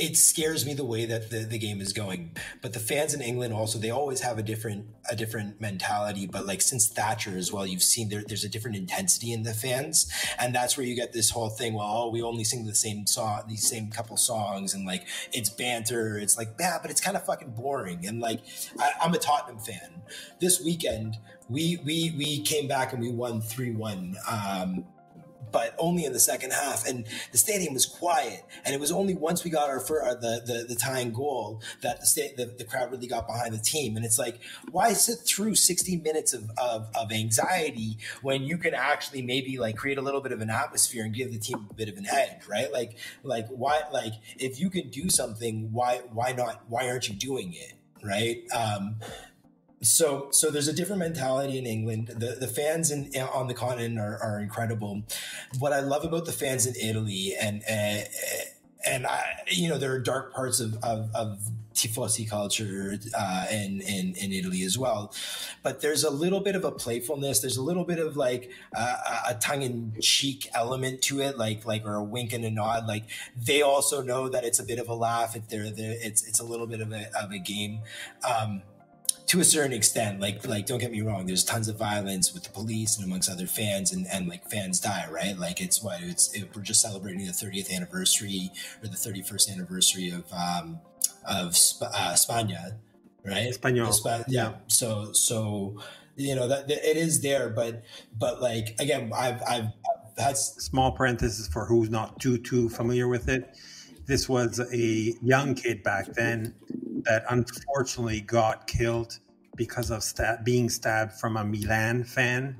it scares me the way that the, the game is going. But the fans in England also they always have a different a different mentality. But like since Thatcher as well, you've seen there, there's a different intensity in the fans, and that's where you get this whole thing. Well, oh, we only sing the same song, these same couple songs, and like it's banter. It's like yeah, but it's kind of fucking boring. And like I, I'm a Tottenham fan. This weekend we we we came back and we won three one. Um, but only in the second half. And the stadium was quiet. And it was only once we got our for uh, the, the the tying goal that the state the, the crowd really got behind the team. And it's like, why sit through 60 minutes of, of, of anxiety when you can actually maybe like create a little bit of an atmosphere and give the team a bit of an edge, right? Like like why like if you can do something, why why not why aren't you doing it? Right. Um, so so there's a different mentality in England. The the fans in on the continent are, are incredible. What I love about the fans in Italy and uh, and I you know there are dark parts of of, of tifosi culture uh, in, in in Italy as well, but there's a little bit of a playfulness. There's a little bit of like uh, a tongue in cheek element to it, like like or a wink and a nod. Like they also know that it's a bit of a laugh. If they're, they're it's it's a little bit of a of a game. Um, to a certain extent like like don't get me wrong there's tons of violence with the police and amongst other fans and and like fans die right? Like it's what it's it, we're just celebrating the 30th anniversary or the 31st anniversary of um of Sp- uh, Spagna right? Spagnolo. Sp- yeah. So so you know that, that it is there but but like again I've I've had small parenthesis for who's not too too familiar with it. This was a young kid back then that unfortunately got killed because of stab- being stabbed from a Milan fan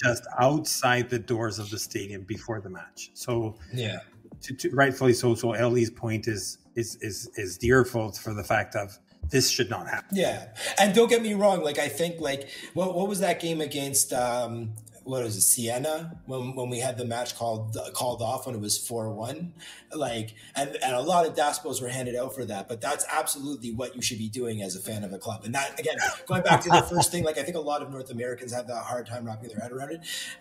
just outside the doors of the stadium before the match. So yeah, to, to, rightfully so. So Eli's point is is is is dear fault for the fact of this should not happen. Yeah, and don't get me wrong. Like I think like what what was that game against um, what was it, Siena when when we had the match called called off when it was four one, like and and a lot of daspos were handed out for that. But that's absolutely what you should be doing as a fan of a club. And that again, going back to the first thing, like I think a lot of North Americans have that hard time wrapping their head around it.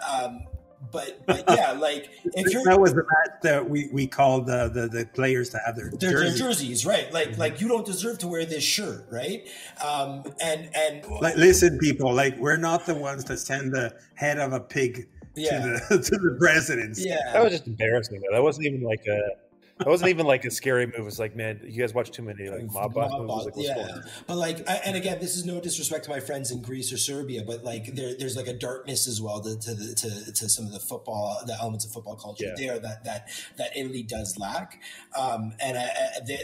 Um, but, but yeah, like *laughs* if you're that was the match that we we called the the, the players to have their, their jerseys. their jerseys, right? Like like you don't deserve to wear this shirt, right? Um, and and like listen, people, like we're not the ones to send the head of a pig Yeah. *laughs* to the to the presidents. yeah, That was just embarrassing. Though. That wasn't even like a. That wasn't even like a scary move. It's like, man, you guys watch too many like mob boss Mob movies. Like, yeah, going but like, I, and again, this is no disrespect to my friends in Greece or Serbia, but like, there, there's like a darkness as well to to, the, to to some of the football, the elements of football culture Yeah. there that that that Italy does lack. Um, and I, I, the,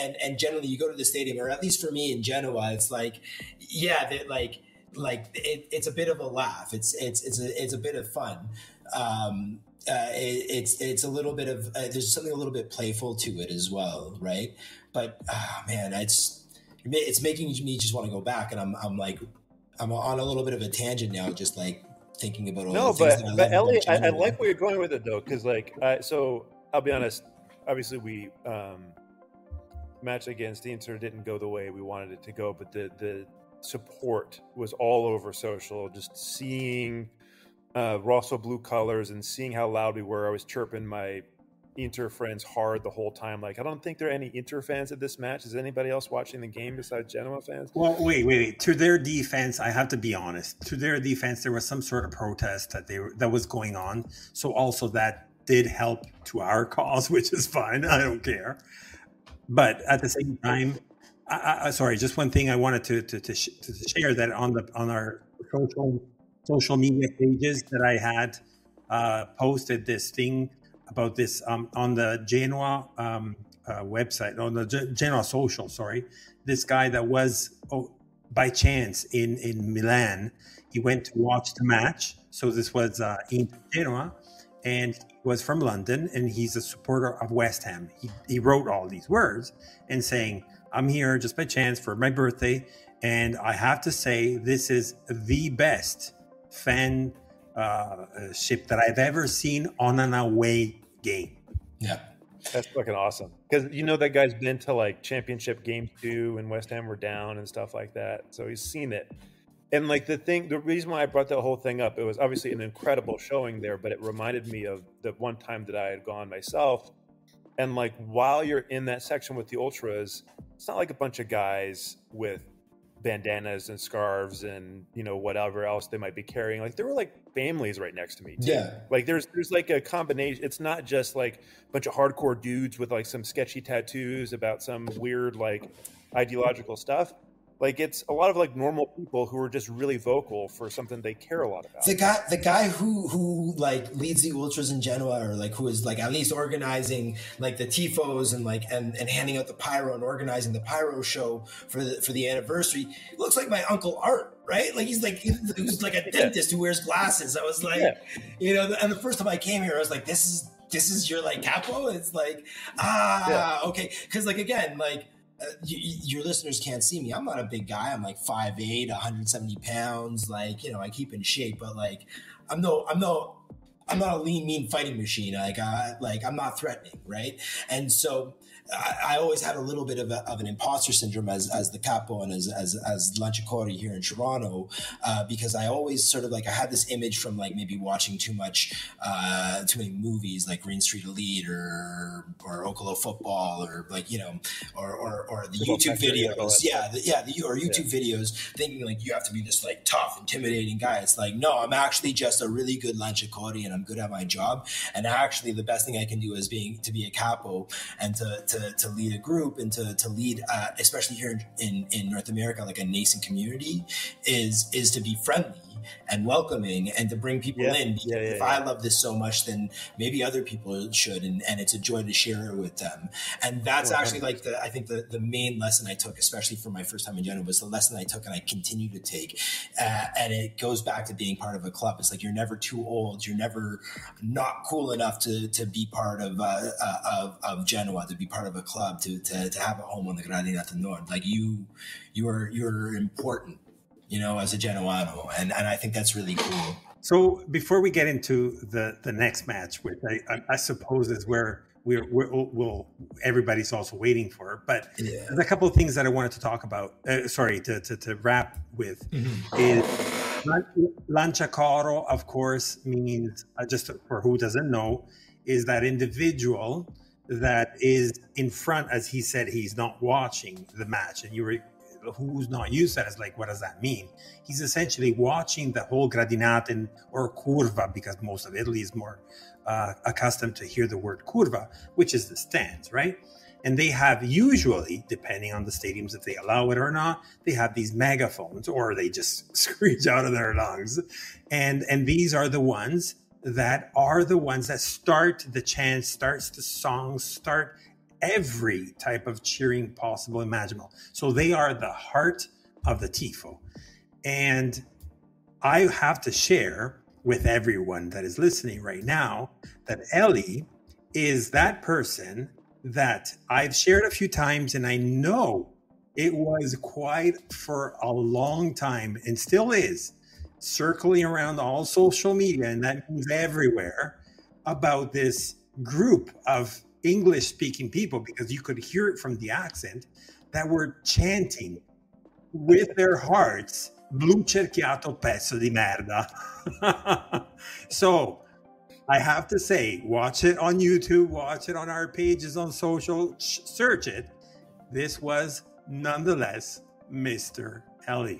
and and generally, you go to the stadium, or at least for me in Genoa, it's like, yeah, that like like it, it's a bit of a laugh. It's it's it's a it's a bit of fun. Um, uh, it, it's it's a little bit of uh, there's something a little bit playful to it as well, right? But ah, man, it's it's making me just want to go back, and I'm I'm like I'm on a little bit of a tangent now, just like thinking about all No, the but that I love but Elliot, I, I like where you're going with it though, because like, uh, so I'll be honest. Obviously, we um, match against the Inter didn't go the way we wanted it to go, but the the support was all over social. Just seeing uh, Rosso blue colors and seeing how loud we were, I was chirping my Inter friends hard the whole time. Like, I don't think there are any Inter fans at this match. Is anybody else watching the game besides Genoa fans? Well, wait, wait, wait. To their defense, I have to be honest. To their defense, there was some sort of protest that they that was going on. So also that did help to our *laughs* cause, which is fine. I don't care. But at the same time, I, I, sorry, just one thing I wanted to to, to, sh- to share that on the on our social social media pages that I had uh, posted this thing about this um, on the Genoa um, uh, website on the Ge- Genoa social. Sorry, this guy that was oh, by chance in in Milan. He went to watch the match. So this was uh, in Genoa, and he was from London, and he's a supporter of West Ham. He, he wrote all these words and saying, "I'm here just by chance for my birthday, and I have to say this is the best fan." Uh, ship that I've ever seen on an away game. yeah. That's fucking awesome. Because you know that guy's been to like championship game two and West Ham were down and stuff like that. So he's seen it. And like the thing, the reason why I brought that whole thing up, it was obviously an incredible showing there, but it reminded me of the one time that I had gone myself. And like while you're in that section with the ultras, it's not like a bunch of guys with bandanas and scarves and you know whatever else they might be carrying. Like there were like families right next to me. too. Yeah. Like there's there's like a combination. It's not just like a bunch of hardcore dudes with like some sketchy tattoos about some weird like ideological stuff. Like it's a lot of like normal people who are just really vocal for something they care a lot about. The guy, the guy who who like leads the ultras in Genoa, or like who is like at least organizing like the tifos and like and, and handing out the pyro and organizing the pyro show for the for the anniversary, looks like my uncle Art, right? Like he's like he's like a *laughs* dentist who wears glasses. I was like, yeah. you know, and the first time I came here, I was like, this is this is your like capo. It's like ah yeah. okay, because like again like uh, you, your listeners can't see me. I'm not a big guy. I'm like 5'8", 170 pounds. Like, you know, I keep in shape, but like, I'm no, I'm no, I'm not a lean, mean fighting machine. Like, uh, like I'm not threatening, right? And so I, I, always had a little bit of, a, of an imposter syndrome as, as the capo and as, as, as Lanciacori here in Toronto, uh, because I always sort of like, I had this image from like maybe watching too much, uh, too many movies like Green Street Elite or, or Okolo football or like, you know, or, or, or the YouTube videos. Yeah. The, yeah. The, or YouTube yeah. videos thinking like you have to be this like tough, intimidating guy. It's like, no, I'm actually just a really good Lanciacori and I'm good at my job. And actually the best thing I can do is being, to be a capo and to, to to, to lead a group and to, to lead, uh, especially here in, in North America, like a nascent community, is is to be friendly and welcoming and to bring people yeah. in. Yeah, yeah, if I love this so much, then maybe other people should, and, and it's a joy to share it with them. And that's actually like the I think the the main lesson I took, especially for my first time in Genoa, was the lesson I took and I continue to take. Uh, and it goes back to being part of a club. It's like you're never too old. You're never not cool enough to to be part of uh, uh, of, of Genoa, to be part of a club, to to, to have a home on the Gradinata Nord. Like you, you are you're important you know, as a Genoano. And, and I think that's really cool. So before we get into the, the next match, which I, I, suppose is where we're, we're we'll, everybody's also waiting for, but yeah. there's a couple of things that I wanted to talk about. Uh, sorry, to, to, to, wrap with mm-hmm. is Lanciacoro, of course, means uh, just for who doesn't know, is that individual that is in front, as he said, he's not watching the match, and you were who's not used to that is like, what does that mean? He's essentially watching the whole gradinata or curva because most of Italy is more uh, accustomed to hear the word curva, which is the stands, right? And they have usually, depending on the stadiums, if they allow it or not, they have these megaphones or they just *laughs* screech out of their lungs. And, and these are the ones that are the ones that start the chant, starts the song, start every type of cheering possible imaginable. So they are the heart of the TIFO. And I have to share with everyone that is listening right now that Eli is that person that I've shared a few times, and I know it was quite for a long time and still is circling around all social media, and that means everywhere about this group of English speaking people because you could hear it from the accent that were chanting with their hearts Blu cerchiato pezzo di merda. *laughs* so I have to say, watch it on YouTube, watch it on our pages on social, search it. This was nonetheless Mr. Eli.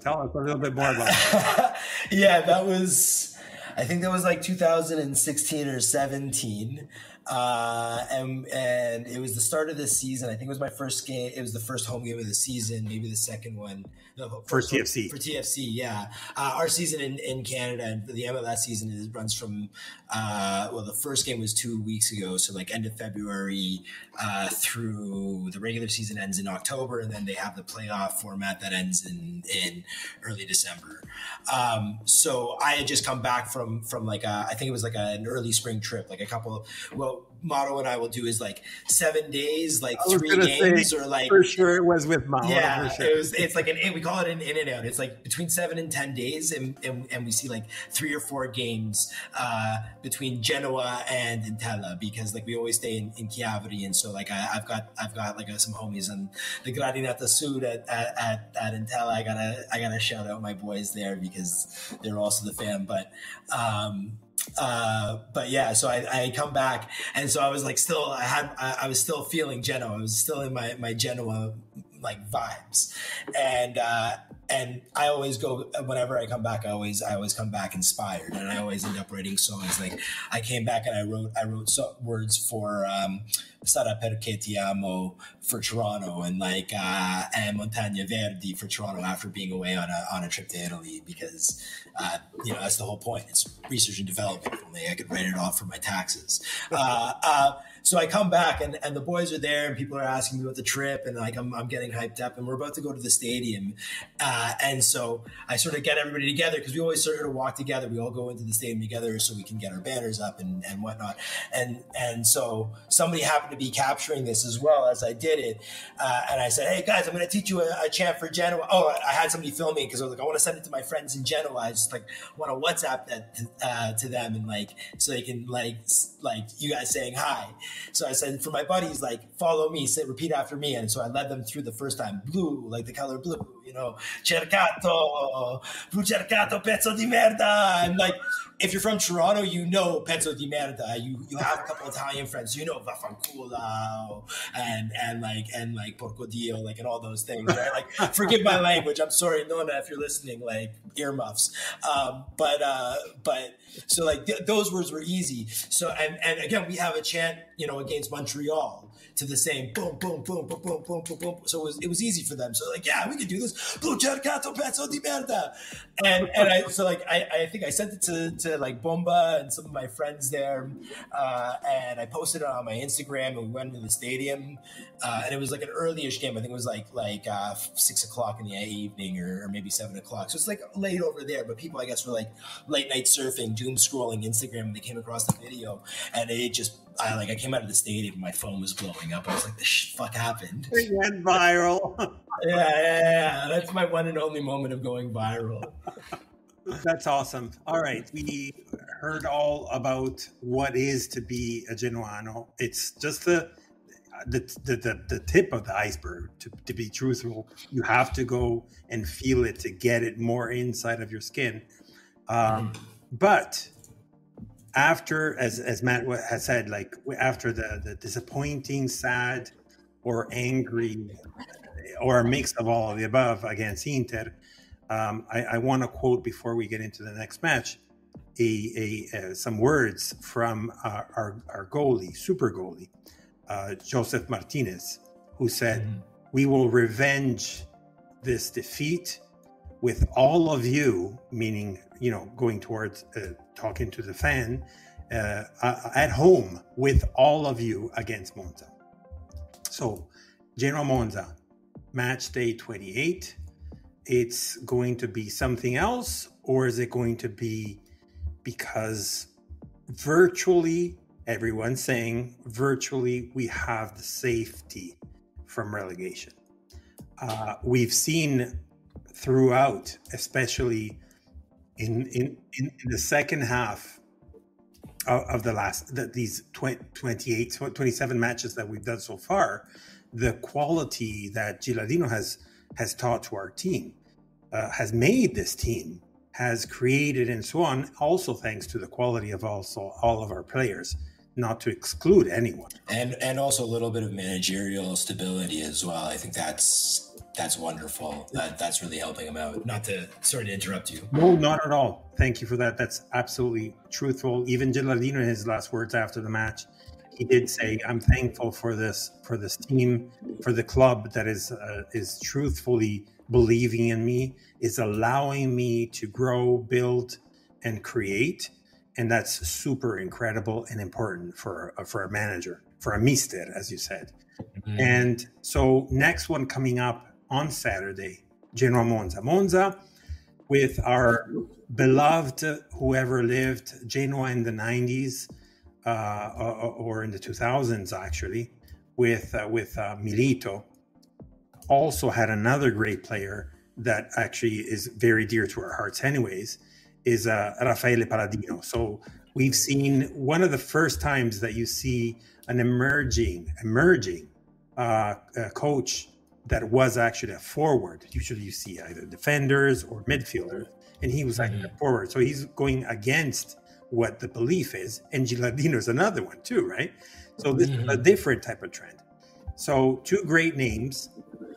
Tell us a little bit more about it. *laughs* yeah, that was, I think that was like 2016 or 17 uh, and and it was the start of the season. I think it was my first game. It was the first home game of the season, maybe the second one. No, for TFC. For TFC, yeah. Uh, our season in, in Canada and the MLS season is, runs from uh, well, the first game was two weeks ago, so like end of February uh, through the regular season ends in October, and then they have the playoff format that ends in in early December. Um, so I had just come back from from like a, I think it was like a, an early spring trip, like a couple. Well, Motto and I will do is like seven days, like three games, or like for sure it was with Motto. Yeah, sure. it was. It's like an we call it an in and out. It's like between seven and ten days, and and, and we see like three or four games uh, between Genoa and Entella because like we always stay in, in Chiavari, and so like I, have got I've got like uh, some homies on the Gradinata Sud at, at at at Entella. I gotta I gotta shout out my boys there because they're also the fan, but. um uh, but yeah, so I, I come back, and so I was like, still, I had, I, I was still feeling Genoa. I was still in my my Genoa like vibes, and uh, and I always go whenever I come back. I always I always come back inspired, and I always end up writing songs. Like I came back and I wrote I wrote so, words for um, "Sarà perché ti amo" for Toronto, and like uh, and Montagna Verdi for Toronto after being away on a on a trip to Italy because uh, you know that's the whole point. It's research and development. If only I could write it off for my taxes. Uh, uh so I come back and, and the boys are there and people are asking me about the trip and like I'm, I'm getting hyped up and we're about to go to the stadium. Uh, and so I sort of get everybody together because we always sort of walk together. We all go into the stadium together so we can get our banners up and, and whatnot. And and so somebody happened to be capturing this as well as I did it. Uh, and I said, hey guys, I'm going to teach you a, a, chant for Genoa. Oh, I had somebody filming because I was like, I want to send it to my friends in Genoa. I just like want to WhatsApp that to, uh, to them and like so they can like like you guys saying hi. So I said for my buddies, like follow me, say repeat after me, and so I led them through the first time. Blue, like the color blue, you know, cercato, blue cercato, pezzo di merda, and like if you're from Toronto, you know pezzo di merda. You you have a couple Italian friends, you know vaffanculo and and like and like porco dio, like and all those things, right? Like forgive my language. I'm sorry, Nona, if you're listening, like earmuffs. Um, but uh, but so like th- those words were easy. So and and again, we have a chant, you know, against Montreal to the same boom, boom, boom, boom, boom, boom, boom, boom. So it was, it was easy for them. So like, yeah, we could do this. Blue cercato pezzo di merda. And and I so like I, I think I sent it to, to like Bomba and some of my friends there. Uh, and I posted it on my Instagram and we went to the stadium. Uh, and it was like an early-ish game. I think it was like like uh, six o'clock in the evening or, or maybe seven o'clock. So it's like late over there. But people I guess were like late night surfing, doom scrolling Instagram and they came across the video and it just I like I came out of the stadium, my phone was blowing up. I was like, "This fuck happened." It went viral. *laughs* yeah, yeah, yeah. That's my one and only moment of going viral. That's awesome. All right, we heard all about what is to be a Genoano. It's just the the, the, the, the tip of the iceberg to, to be truthful you have to go and feel it to get it more inside of your skin um, but after, as as Matt has said, like after the the disappointing, sad, or angry, or a mix of all of the above against Inter, um, I, I want to quote before we get into the next match, a, a uh, some words from our, our, our goalie, super goalie, uh, Josep Martinez, who said, mm-hmm. "We will revenge this defeat." with all of you, meaning, you know, going towards uh, talking to the fan uh, at home with all of you against Monza. So, Genoa Monza, match day 28. It's going to be something else, or is it going to be because virtually everyone's saying virtually we have the safety from relegation? Uh, we've seen throughout, especially in in in, the second half of, of the last the, these 20, 28 27 matches that we've done so far the quality that Gilardino has has taught to our team uh, has made this team has created and so on also thanks to the quality of also all of our players not to exclude anyone. And and also a little bit of managerial stability as well. I think that's that's wonderful. That that's really helping him out. Not to sorry to interrupt you. No, not at all. Thank you for that. That's absolutely truthful. Even Gilardino in his last words after the match, he did say, "I'm thankful for this for this team, for the club that is uh, is truthfully believing in me, is allowing me to grow, build, and create." And that's super incredible and important for for a manager, for a mister, as you said. Mm-hmm. And so, next one coming up on Saturday, Genoa Monza. Monza with our beloved whoever lived Genoa in the 90s uh, or in the 2000s actually with uh, with uh, Milito also had another great player that actually is very dear to our hearts anyways is uh, Raffaele Palladino. So we've seen one of the first times that you see an emerging emerging uh, coach that was actually a forward. Usually you see either defenders or midfielders, and he was actually a mm-hmm. forward. So he's going against what the belief is. And Gilardino is another one too, right? So this is a mm-hmm. different type of trend. So two great names.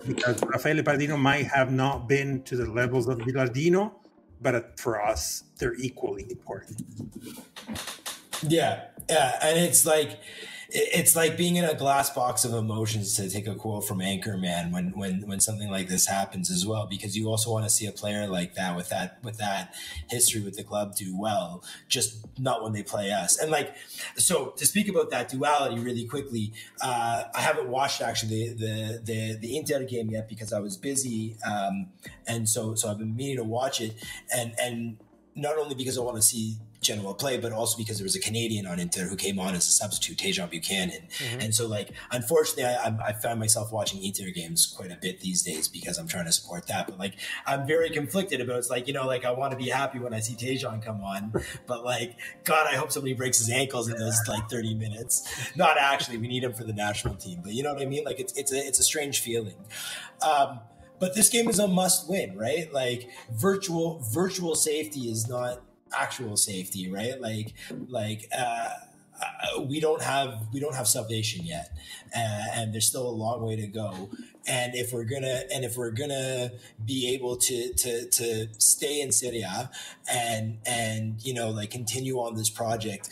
because Raffaele Palladino might have not been to the levels of Gilardino, but for us, they're equally important. Yeah, yeah, and it's like it's like being in a glass box of emotions to take a quote from Anchorman when when when something like this happens as well because you also want to see a player like that with that with that history with the club do well just not when they play us. And like so to speak about that duality really quickly uh, I haven't watched actually the the the the Inter game yet because I was busy um, and so so I've been meaning to watch it. And and not only because I want to see Genoa play, but also because there was a Canadian on Inter who came on as a substitute, Tajon Buchanan. Mm-hmm. And so, like, unfortunately, I, I, found myself watching Inter games quite a bit these days because I'm trying to support that. But like, I'm very conflicted about it's like, you know, like I want to be happy when I see Tajon come on, *laughs* but like, God, I hope somebody breaks his ankles in those like 30 minutes. Not actually, we need him for the national team, but you know what I mean? Like, it's it's a it's a strange feeling. Um, but this game is a must win, right? Like virtual virtual safety is not actual safety, right? Like, like, uh, uh, we don't have we don't have salvation yet, uh, and there's still a long way to go. And if we're gonna and if we're gonna be able to to to stay in Serie A and and you know like continue on this project,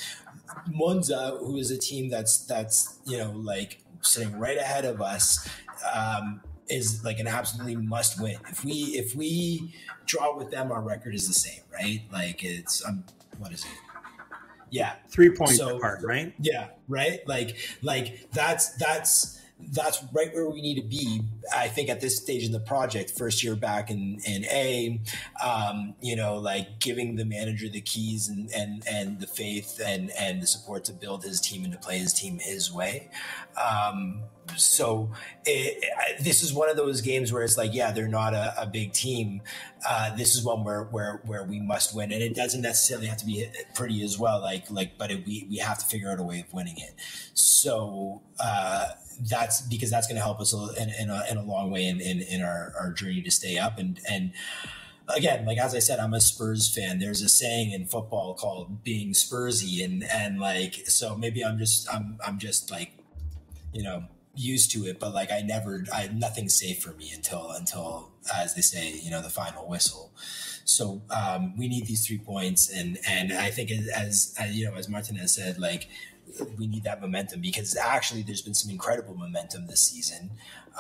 Monza, who is a team that's that's you know like sitting right ahead of us, um, is like an absolutely must win. If we if we draw with them, our record is the same, right? Like it's um, what is it? Yeah, three points so, apart, right? Yeah, right. Like like that's that's that's right where we need to be. I think at this stage in the project, first year back in, in A, um, you know, like giving the manager the keys and, and, and the faith and, and the support to build his team and to play his team his way. Um, so it, it, this is one of those games where it's like, yeah, they're not a, a big team. Uh, this is one where, where, where we must win. And it doesn't necessarily have to be pretty as well. Like, like, but it, we, we have to figure out a way of winning it. So, uh, that's because that's going to help us in, in, a, in a long way in, in, in our, our journey to stay up. And, and again, like, as I said, I'm a Spurs fan. There's a saying in football called being Spursy. And, and like, so maybe I'm just, I'm, I'm just like, you know, used to it, but like I never, I nothing's safe for me until until, as they say, you know, the final whistle. So um, we need these three points, and and I think as, as you know, as Martinez said, like we need that momentum because actually there's been some incredible momentum this season.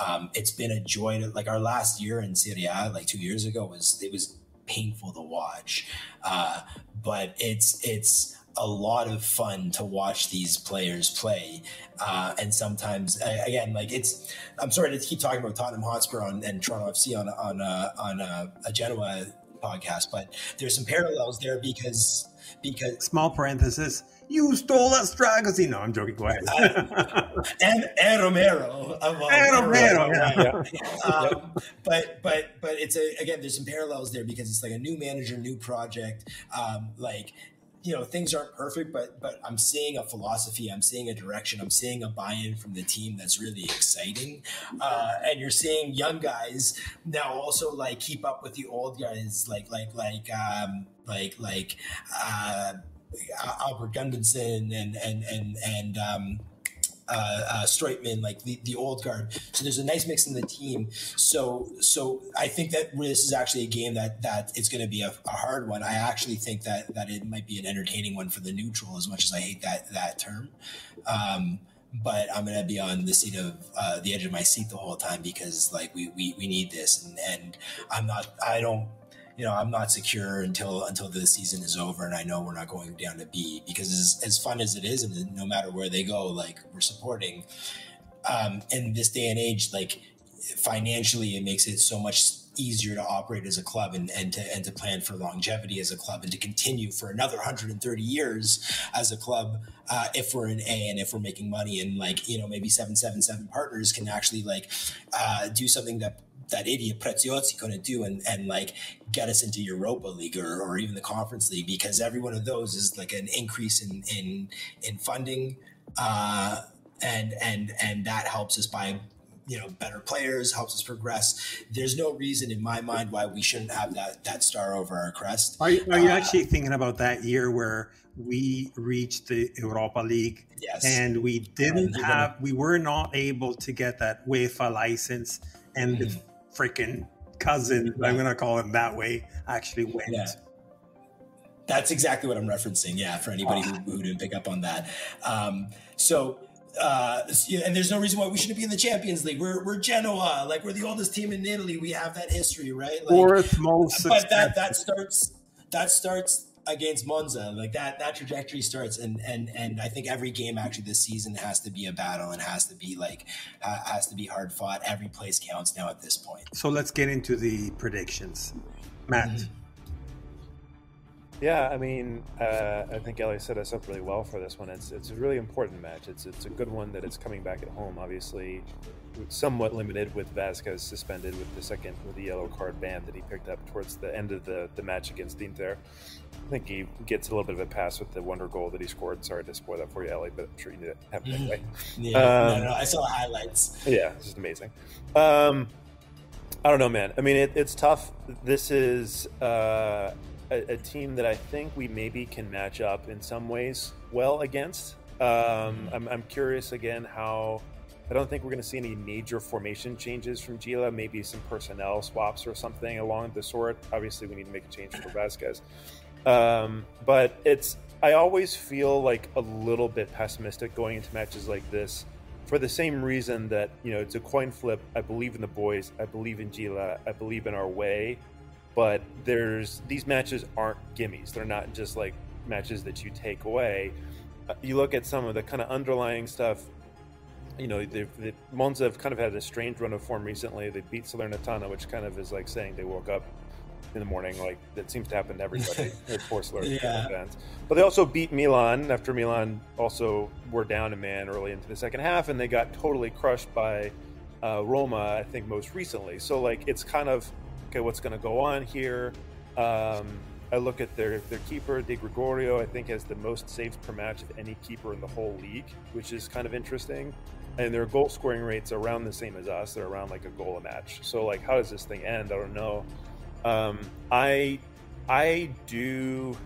Um, it's been a joy to like our last year in Serie A, like two years ago, was it was painful to watch, uh, but it's it's a lot of fun to watch these players play. Uh, and sometimes, again, like it's, I'm sorry to keep talking about Tottenham Hotspur on, and Toronto FC on on a, on a, a Genoa podcast, but there's some parallels there because because small parenthesis you stole that Dragusin. No, I'm joking. Go ahead. *laughs* and, and Romero. And Romero. Yeah. yeah. Um, but but but it's a again. There's some parallels there because it's like a new manager, new project. Um, like you know things aren't perfect but but i'm seeing a philosophy i'm seeing a direction i'm seeing a buy-in from the team that's really exciting uh, and you're seeing young guys now also like keep up with the old guys like like like um like like uh Albert Gudmundsson and and and and um, uh, uh, Strootman, like the, the old guard. So there's a nice mix in the team. So so I think that this is actually a game that that it's going to be a, a, hard one. I actually think that that it might be an entertaining one for the neutral, as much as I hate that that term. Um, but I'm gonna be on the seat of uh, the edge of my seat the whole time because like we we, we need this and and I'm not I don't you know, I'm not secure until until the season is over, and I know we're not going down to B because as, as fun as it is, and no matter where they go, like we're supporting. Um, in this day and age, like financially, it makes it so much easier to operate as a club and, and to and to plan for longevity as a club and to continue for another 130 years as a club uh, if we're in A and if we're making money and like you know maybe 777 partners can actually like uh, do something that that idiot Preziosi going to do and, and like get us into Europa League or, or even the Conference League because every one of those is like an increase in in in funding uh, and and and that helps us buy you know better players helps us progress. There's no reason in my mind why we shouldn't have that that star over our crest. Are you, are you uh, actually thinking about that year where we reached the Europa League? Yes. and we didn't have we were not able to get that UEFA license and the freaking cousin, I'm going to call him that way, actually went. Yeah. That's exactly what I'm referencing. Yeah, for anybody who, who didn't pick up on that. Um, so uh, and there's no reason why we shouldn't be in the Champions League. We're we're Genoa, like we're the oldest team in Italy. We have that history, right? Like, Fourth most. But that that starts that starts against Monza. Like that that trajectory starts, and and and I think every game actually this season has to be a battle and has to be like has to be hard fought. Every place counts now at this point. So let's get into the predictions, Matt. Mm-hmm. Yeah, I mean, uh, I think Eli set us up really well for this one. It's it's a really important match. It's it's a good one that it's coming back at home. Obviously, somewhat limited with Vasquez suspended with the second with the yellow card ban that he picked up towards the end of the, the match against Inter. I think he gets a little bit of a pass with the wonder goal that he scored. Sorry to spoil that for you, Eli, but I'm sure you need to have it anyway. yeah, um, no, no, I saw the highlights. Yeah, it's just amazing. Um, I don't know, man. I mean, it, it's tough. This is uh, a, a, team that I think we maybe can match up in some ways well against. Um, I'm, I'm, curious again how. I don't think we're going to see any major formation changes from Gila. Maybe some personnel swaps or something along the sort. Obviously, we need to make a change for Vasquez. Um, but it's. I always feel like a little bit pessimistic going into matches like this for the same reason that you know it's a coin flip. I believe in the boys. I believe in Gila. I believe in our way but there's these matches aren't gimmies. They're not just like matches that you take away. Uh, you look at some of the kind of underlying stuff. You know, the, the Monza have kind of had a strange run of form recently. They beat Salernitana, which kind of is like saying they woke up in the morning. Like that seems to happen to everybody. *laughs* poor Salernitana yeah. fans. But they also beat Milan after Milan also were down a man early into the second half, and they got totally crushed by uh, Roma. I think most recently. So like it's kind of okay, what's going to go on here? Um, I look at their their keeper, Di Gregorio. I think has the most saves per match of any keeper in the whole league, which is kind of interesting. And their goal scoring rates around the same as us. They're around like a goal a match. So like, how does this thing end? I don't know. Um, I I do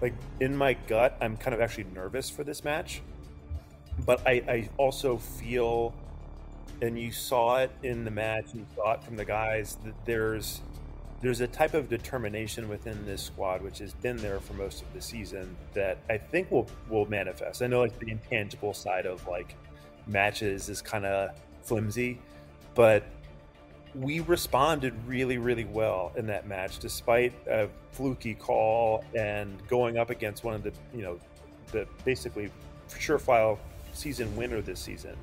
like in my gut. I'm kind of actually nervous for this match, but I, I also feel and you saw it in the match, and you saw it from the guys that there's there's a type of determination within this squad which has been there for most of the season that I think will will manifest. I know like the intangible side of like matches is kind of flimsy, but we responded really really well in that match despite a fluky call and going up against one of the you know the basically surefire season winner this season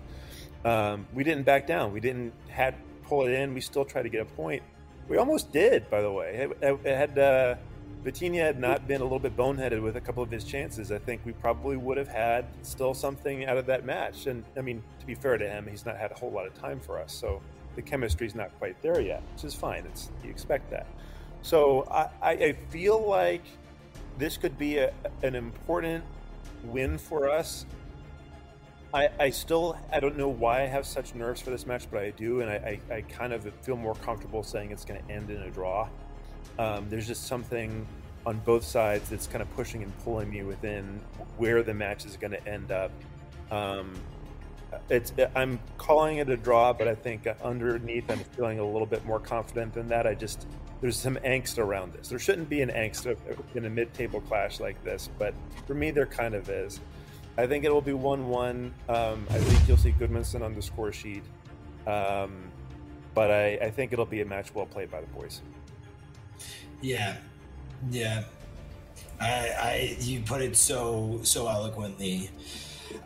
um, we didn't back down. We didn't had pull it in. We still tried to get a point. We almost did, by the way. It, it, it had uh, Vitinha had not been a little bit boneheaded with a couple of his chances. I think we probably would have had still something out of that match. And I mean, to be fair to him, he's not had a whole lot of time for us, so the chemistry's not quite there yet, which is fine. It's you expect that. So I, I feel like this could be a, an important win for us I, I still I don't know why I have such nerves for this match, but I do, and I, I, I kind of feel more comfortable saying it's going to end in a draw. Um, there's just something on both sides that's kind of pushing and pulling me within where the match is going to end up. Um, it's I'm calling it a draw, but I think underneath I'm feeling a little bit more confident than that. I just there's some angst around this. There shouldn't be an angst in a mid-table clash like this, but for me there kind of is. I think it will be 1 1. Um, I think you'll see Gudmundsson on the score sheet. Um, but I, I, think it'll be a match well played by the boys. Yeah. Yeah. I, I you put it so so eloquently.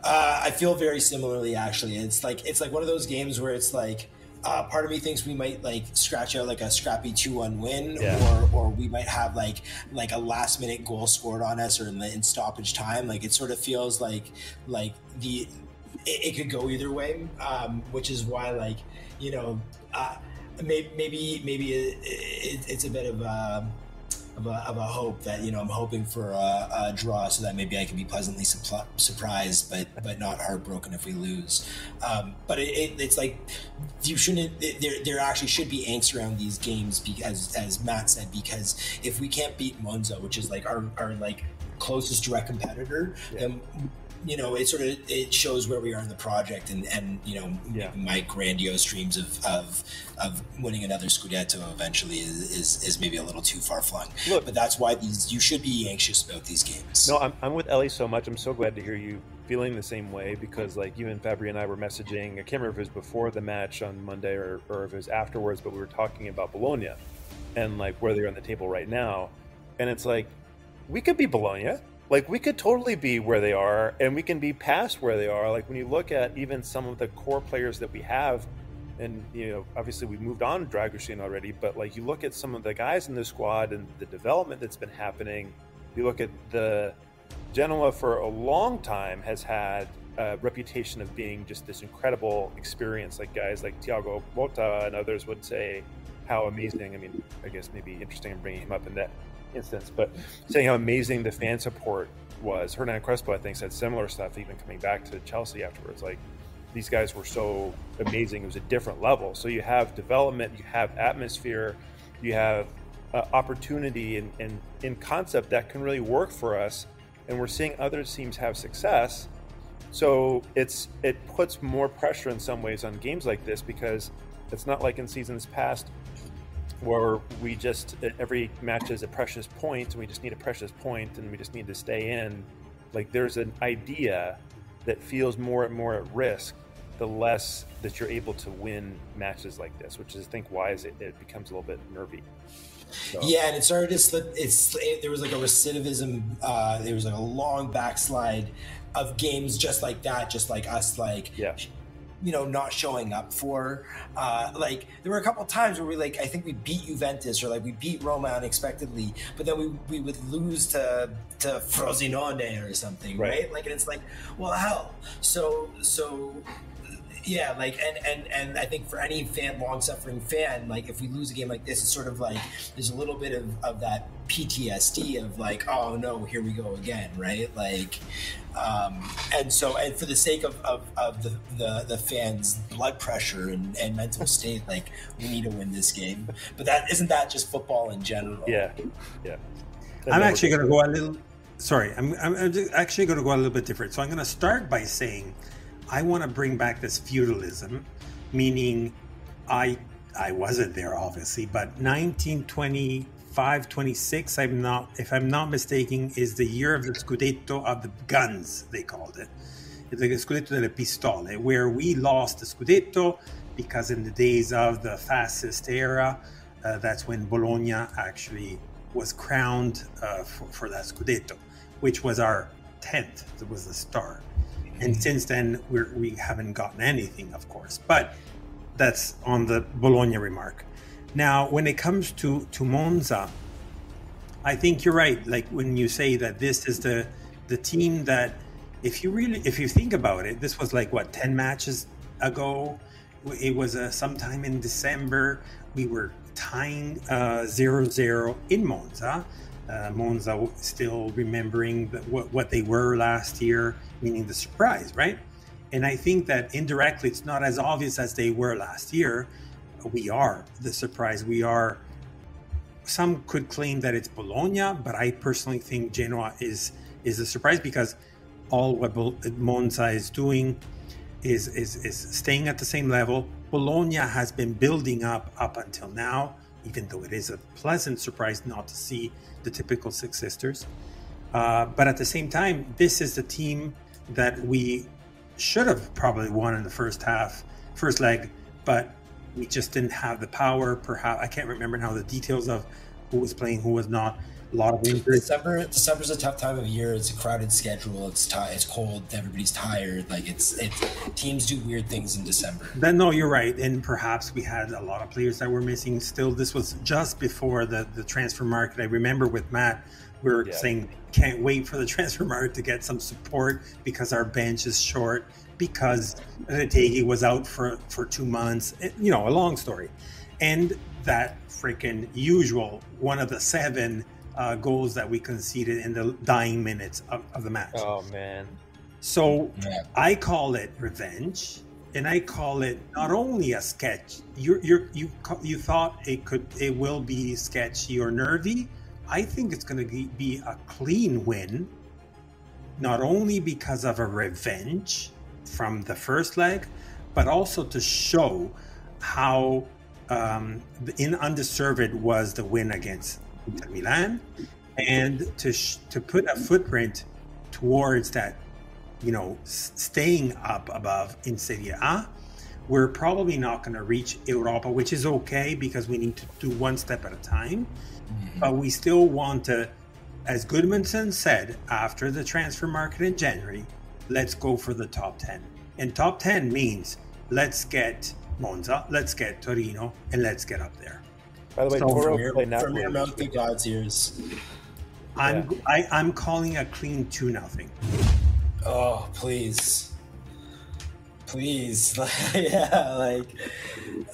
Uh, I feel very similarly actually. It's like it's like one of those games where it's like uh, part of me thinks we might like scratch out like a scrappy two-one win, yeah. or or we might have like like a last-minute goal scored on us, or in the in stoppage time. Like it sort of feels like like the it, it could go either way, um, which is why like you know uh, maybe maybe maybe it, it, it's a bit of. Uh, of a, of a hope that you know I'm hoping for a, a, draw so that maybe I can be pleasantly supl- surprised but but not heartbroken if we lose. Um, but it, it, it's like you shouldn't. There there actually should be angst around these games because as Matt said because if we can't beat Monza, which is like our our like closest direct competitor, yeah. then you know, it sort of it shows where we are in the project, and and you know, Yeah. my grandiose dreams of of of winning another Scudetto eventually is is, is maybe a little too far flung. Look- but that's why these you should be anxious about these games. No, I'm, I'm with Eli so much. I'm so glad to hear you feeling the same way because, like, you and Fabry and I were messaging. I can't remember if it was before the match on Monday or, or if it was afterwards, but we were talking about Bologna and, like, where they're on the table right now. And it's like, we could be Bologna. Like, we could totally be where they are and we can be past where they are. Like, when you look at even some of the core players that we have, and, you know, obviously we moved on Dragusin already, but, like, you look at some of the guys in the squad and the development that's been happening. You look at the Genoa for a long time has had a reputation of being just this incredible experience. Like guys like Thiago Motta and others would say how amazing. I mean, I guess maybe interesting in bringing him up in that instance, but saying how amazing the fan support was. Hernan Crespo, I think, said similar stuff, even coming back to Chelsea afterwards. Like these guys were so amazing; it was a different level. So you have development, you have atmosphere, you have uh, opportunity, and, and in concept that can really work for us and we're seeing other teams have success. So it's it puts more pressure in some ways on games like this because it's not like in seasons past where we just every match is a precious point and we just need a precious point and we just need to stay in. Like there's an idea that feels more and more at risk the less that you're able to win matches like this, which is I think why is it, it becomes a little bit nervy. So- Yeah, and it started to slip. It's it, there was like a recidivism. Uh, there was like a long backslide of games just like that, just like us, like Yeah. You know, not showing up for. Uh, like there were a couple times where we like I think we beat Juventus or like we beat Roma unexpectedly, but then we we would lose to to Frosinone or something, Right. right? Like and it's like, well, hell. So so yeah like and and and i think for any fan long suffering fan like if we lose a game like this it's sort of like there's a little bit of, of that ptsd of like oh no here we go again right like um and so and for the sake of of, of the, the the fans blood pressure and, and mental state like we need to win this game but that isn't that just football in general Yeah, yeah. That I'm actually going to go a little. Sorry, I'm, I'm, I'm actually going to go a little bit different. So I'm going to start by saying I want to bring back this feudalism, meaning I I wasn't there obviously, but 1925, 26. I'm not, if I'm not mistaken, is the year of the Scudetto of the guns. They called it. The Scudetto delle Pistole, where we lost the Scudetto because in the days of the fascist era, uh, that's when Bologna actually was crowned uh, for, for that Scudetto, which was our 10th. It was the start. And since then, we're, we haven't gotten anything, of course. But that's on the Bologna remark. Now, when it comes to, to Monza, I think you're right. Like when you say that this is the the team that, if you really, if you think about it, this was like what ten matches ago. It was uh, sometime in December. We were tying uh, 0-0 in Monza. Uh, Monza still remembering what, what they were last year, meaning the surprise, right? And I think that indirectly, it's not as obvious as they were last year. We are the surprise. We are some could claim that it's Bologna, but I personally think Genoa is is a surprise because all what Monza is doing is, is is staying at the same level. Bologna has been building up up until now, even though it is a pleasant surprise not to see the typical Six Sisters. Uh, but at the same time, this is the team that we should have probably won in the first half, first leg, but we just didn't have the power. Perhaps I can't remember now the details of who was playing, who was not. A lot of injuries. December December's a tough time of year. It's a crowded schedule. It's ti It's cold. Everybody's tired. Like it's it. Teams do weird things in December. Then no, you're right, and perhaps we had a lot of players that were missing. Still, this was just before the the transfer market. I remember with Matt, we were Yeah. saying can't wait for the *laughs* transfer market to get some support because our bench is short because Retegui was out for for two months. It- you know, a long story, and that freaking usual one of the seven uh, goals that we conceded in the dying minutes of, of the match. Oh man, So Yeah. I call it revenge, and I call it not only a sketch. You you you you thought it could it will be sketchy or nervy. I think it's going to be a clean win, not only because of a revenge from the first leg, but also to show how um, in undeserved was the win against Milan, and to sh- to put a footprint towards that, you know, s- staying up above in Serie A. We're probably not going to reach Europa, which is okay because we need to do one step at a time. Mm-hmm. But we still want to, as Gudmundsson said after the transfer market in January, let's go for the top 10. And top 10 means let's get Monza, let's get Torino, and let's get up there. By the way, So Toro From your, played from your mouth to God's ears. I'm I, I'm calling a clean two nothing. Oh, please. Please. *laughs* yeah, like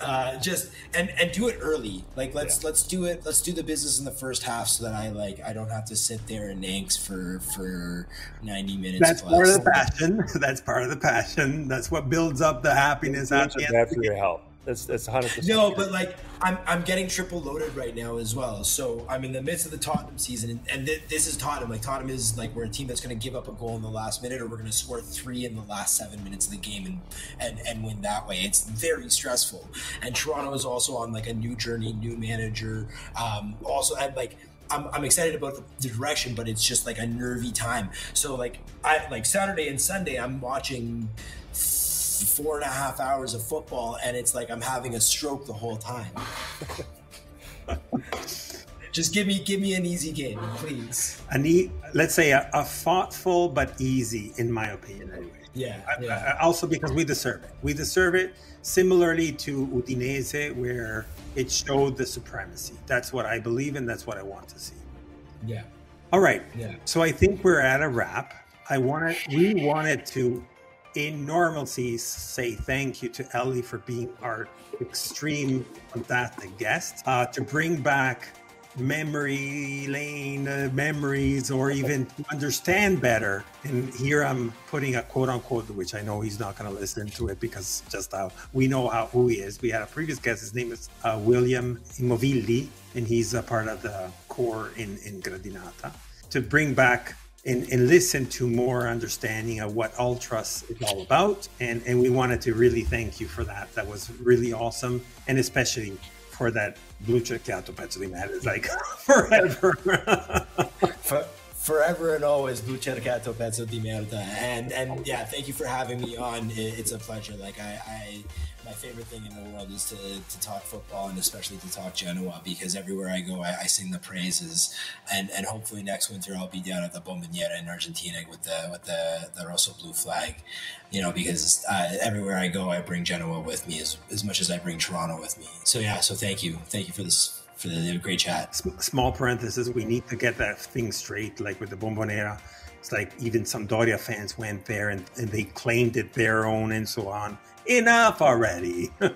uh just and and do it early. Like let's let's do it let's do the business in the first half so that I like I don't have to sit there and angst for for 90 minutes That's plus. part of the passion. *laughs* That's part of the passion. That's what builds up the happiness at That's the end. bad of the for your health. That's that's 100. percent No, but like I'm I'm getting triple loaded right now as well. So I'm in the midst of the Tottenham season, and, and th- this is Tottenham. Like Tottenham is like we're a team that's going to give up a goal in the last minute, or we're going to score three in the last seven minutes of the game and and and win that way. It's very stressful. And Toronto is also on like a new journey, new manager. Um, also, and like. I'm, I'm excited about the, the direction, but it's just like a nervy time. So like I like Saturday and Sunday, I'm watching four and a half hours of football and it's like I'm having a stroke the whole time. *laughs* Just give me give me an easy game, please. A neat, let's say a, a thoughtful but easy, in my opinion, anyway. Yeah, yeah. also because we deserve it. We deserve it. Similarly to Udinese, where it showed the supremacy. That's what I believe in. That's what I want to see. Yeah. All right. Yeah. So I think we're at a wrap. I wanted, we wanted to, in normalcy, say thank you to Eli for being our extreme fantastic guest. Uh, to bring back memory lane uh, memories or even understand better. And here I'm putting a quote unquote, which I know he's not going to listen to it because just how we know how who he is. We had a previous guest. His name is uh, William Imovilli, and he's a part of the core in, in Gradinata. To bring back and, and listen to more understanding of what Ultras is all about. And, and we wanted to really thank you for that. That was really awesome. And especially for that blucerchiato pezzo di merda. It's like *laughs* forever. *laughs* For, forever and always, Blucerchiato Pezzo di Merda. And and yeah, thank you for having me on. It's a pleasure. Like I, I my favorite thing in the world is to, to talk football and especially to talk Genoa because everywhere I go, I, I sing the praises. And and hopefully next winter I'll be down at the Bombonera in Argentina with the with the the Rosso Blue flag. You know, because uh, everywhere I go, I bring Genoa with me as, as much as I bring Toronto with me. So yeah, so thank you, thank you for this for the great chat. Small parenthesis, we need to get that thing straight, like with the Bombonera. It's like even some Doria fans went there and, and they claimed it their own and so on. Enough already. *laughs*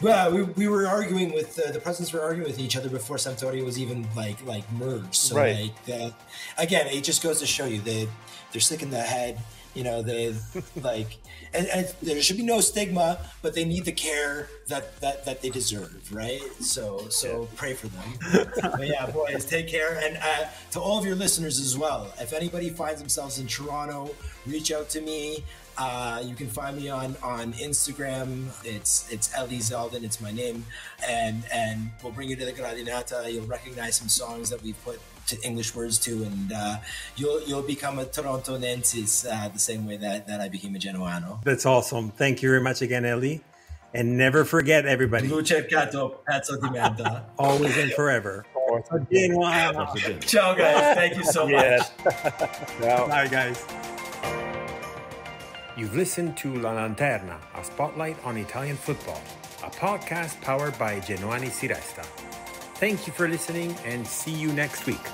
Well, we, we were arguing with uh, the presidents were arguing with each other before Sampdoria was even like like merged. So Right. like that again, it just goes to show you they they're sick in the head. You know, they *laughs* like and, and there should be no stigma, but they need the care that that, that they deserve, right? So so pray for them. *laughs* but yeah, boys, take care. And uh, to all of your listeners as well, if anybody finds themselves in Toronto, reach out to me. Uh, you can find me on on Instagram. It's it's Eli Zeldin. It's my name, and and we'll bring you to the Gradinata. You'll recognize some songs that we've put to English words to, and uh, you'll you'll become a Torontonensis uh, the same way that that I became a Genoano. That's awesome. Thank you very much again, Ellie. And never forget, everybody, Blue cercato, pezzo di merda. *laughs* always and forever. Genoano. Ciao, guys. Thank you so much. *laughs* Now, Bye, guys. You've listened to La Lanterna, a spotlight on Italian football, a podcast powered by Genoani si resta. Thank you for listening and see you next week.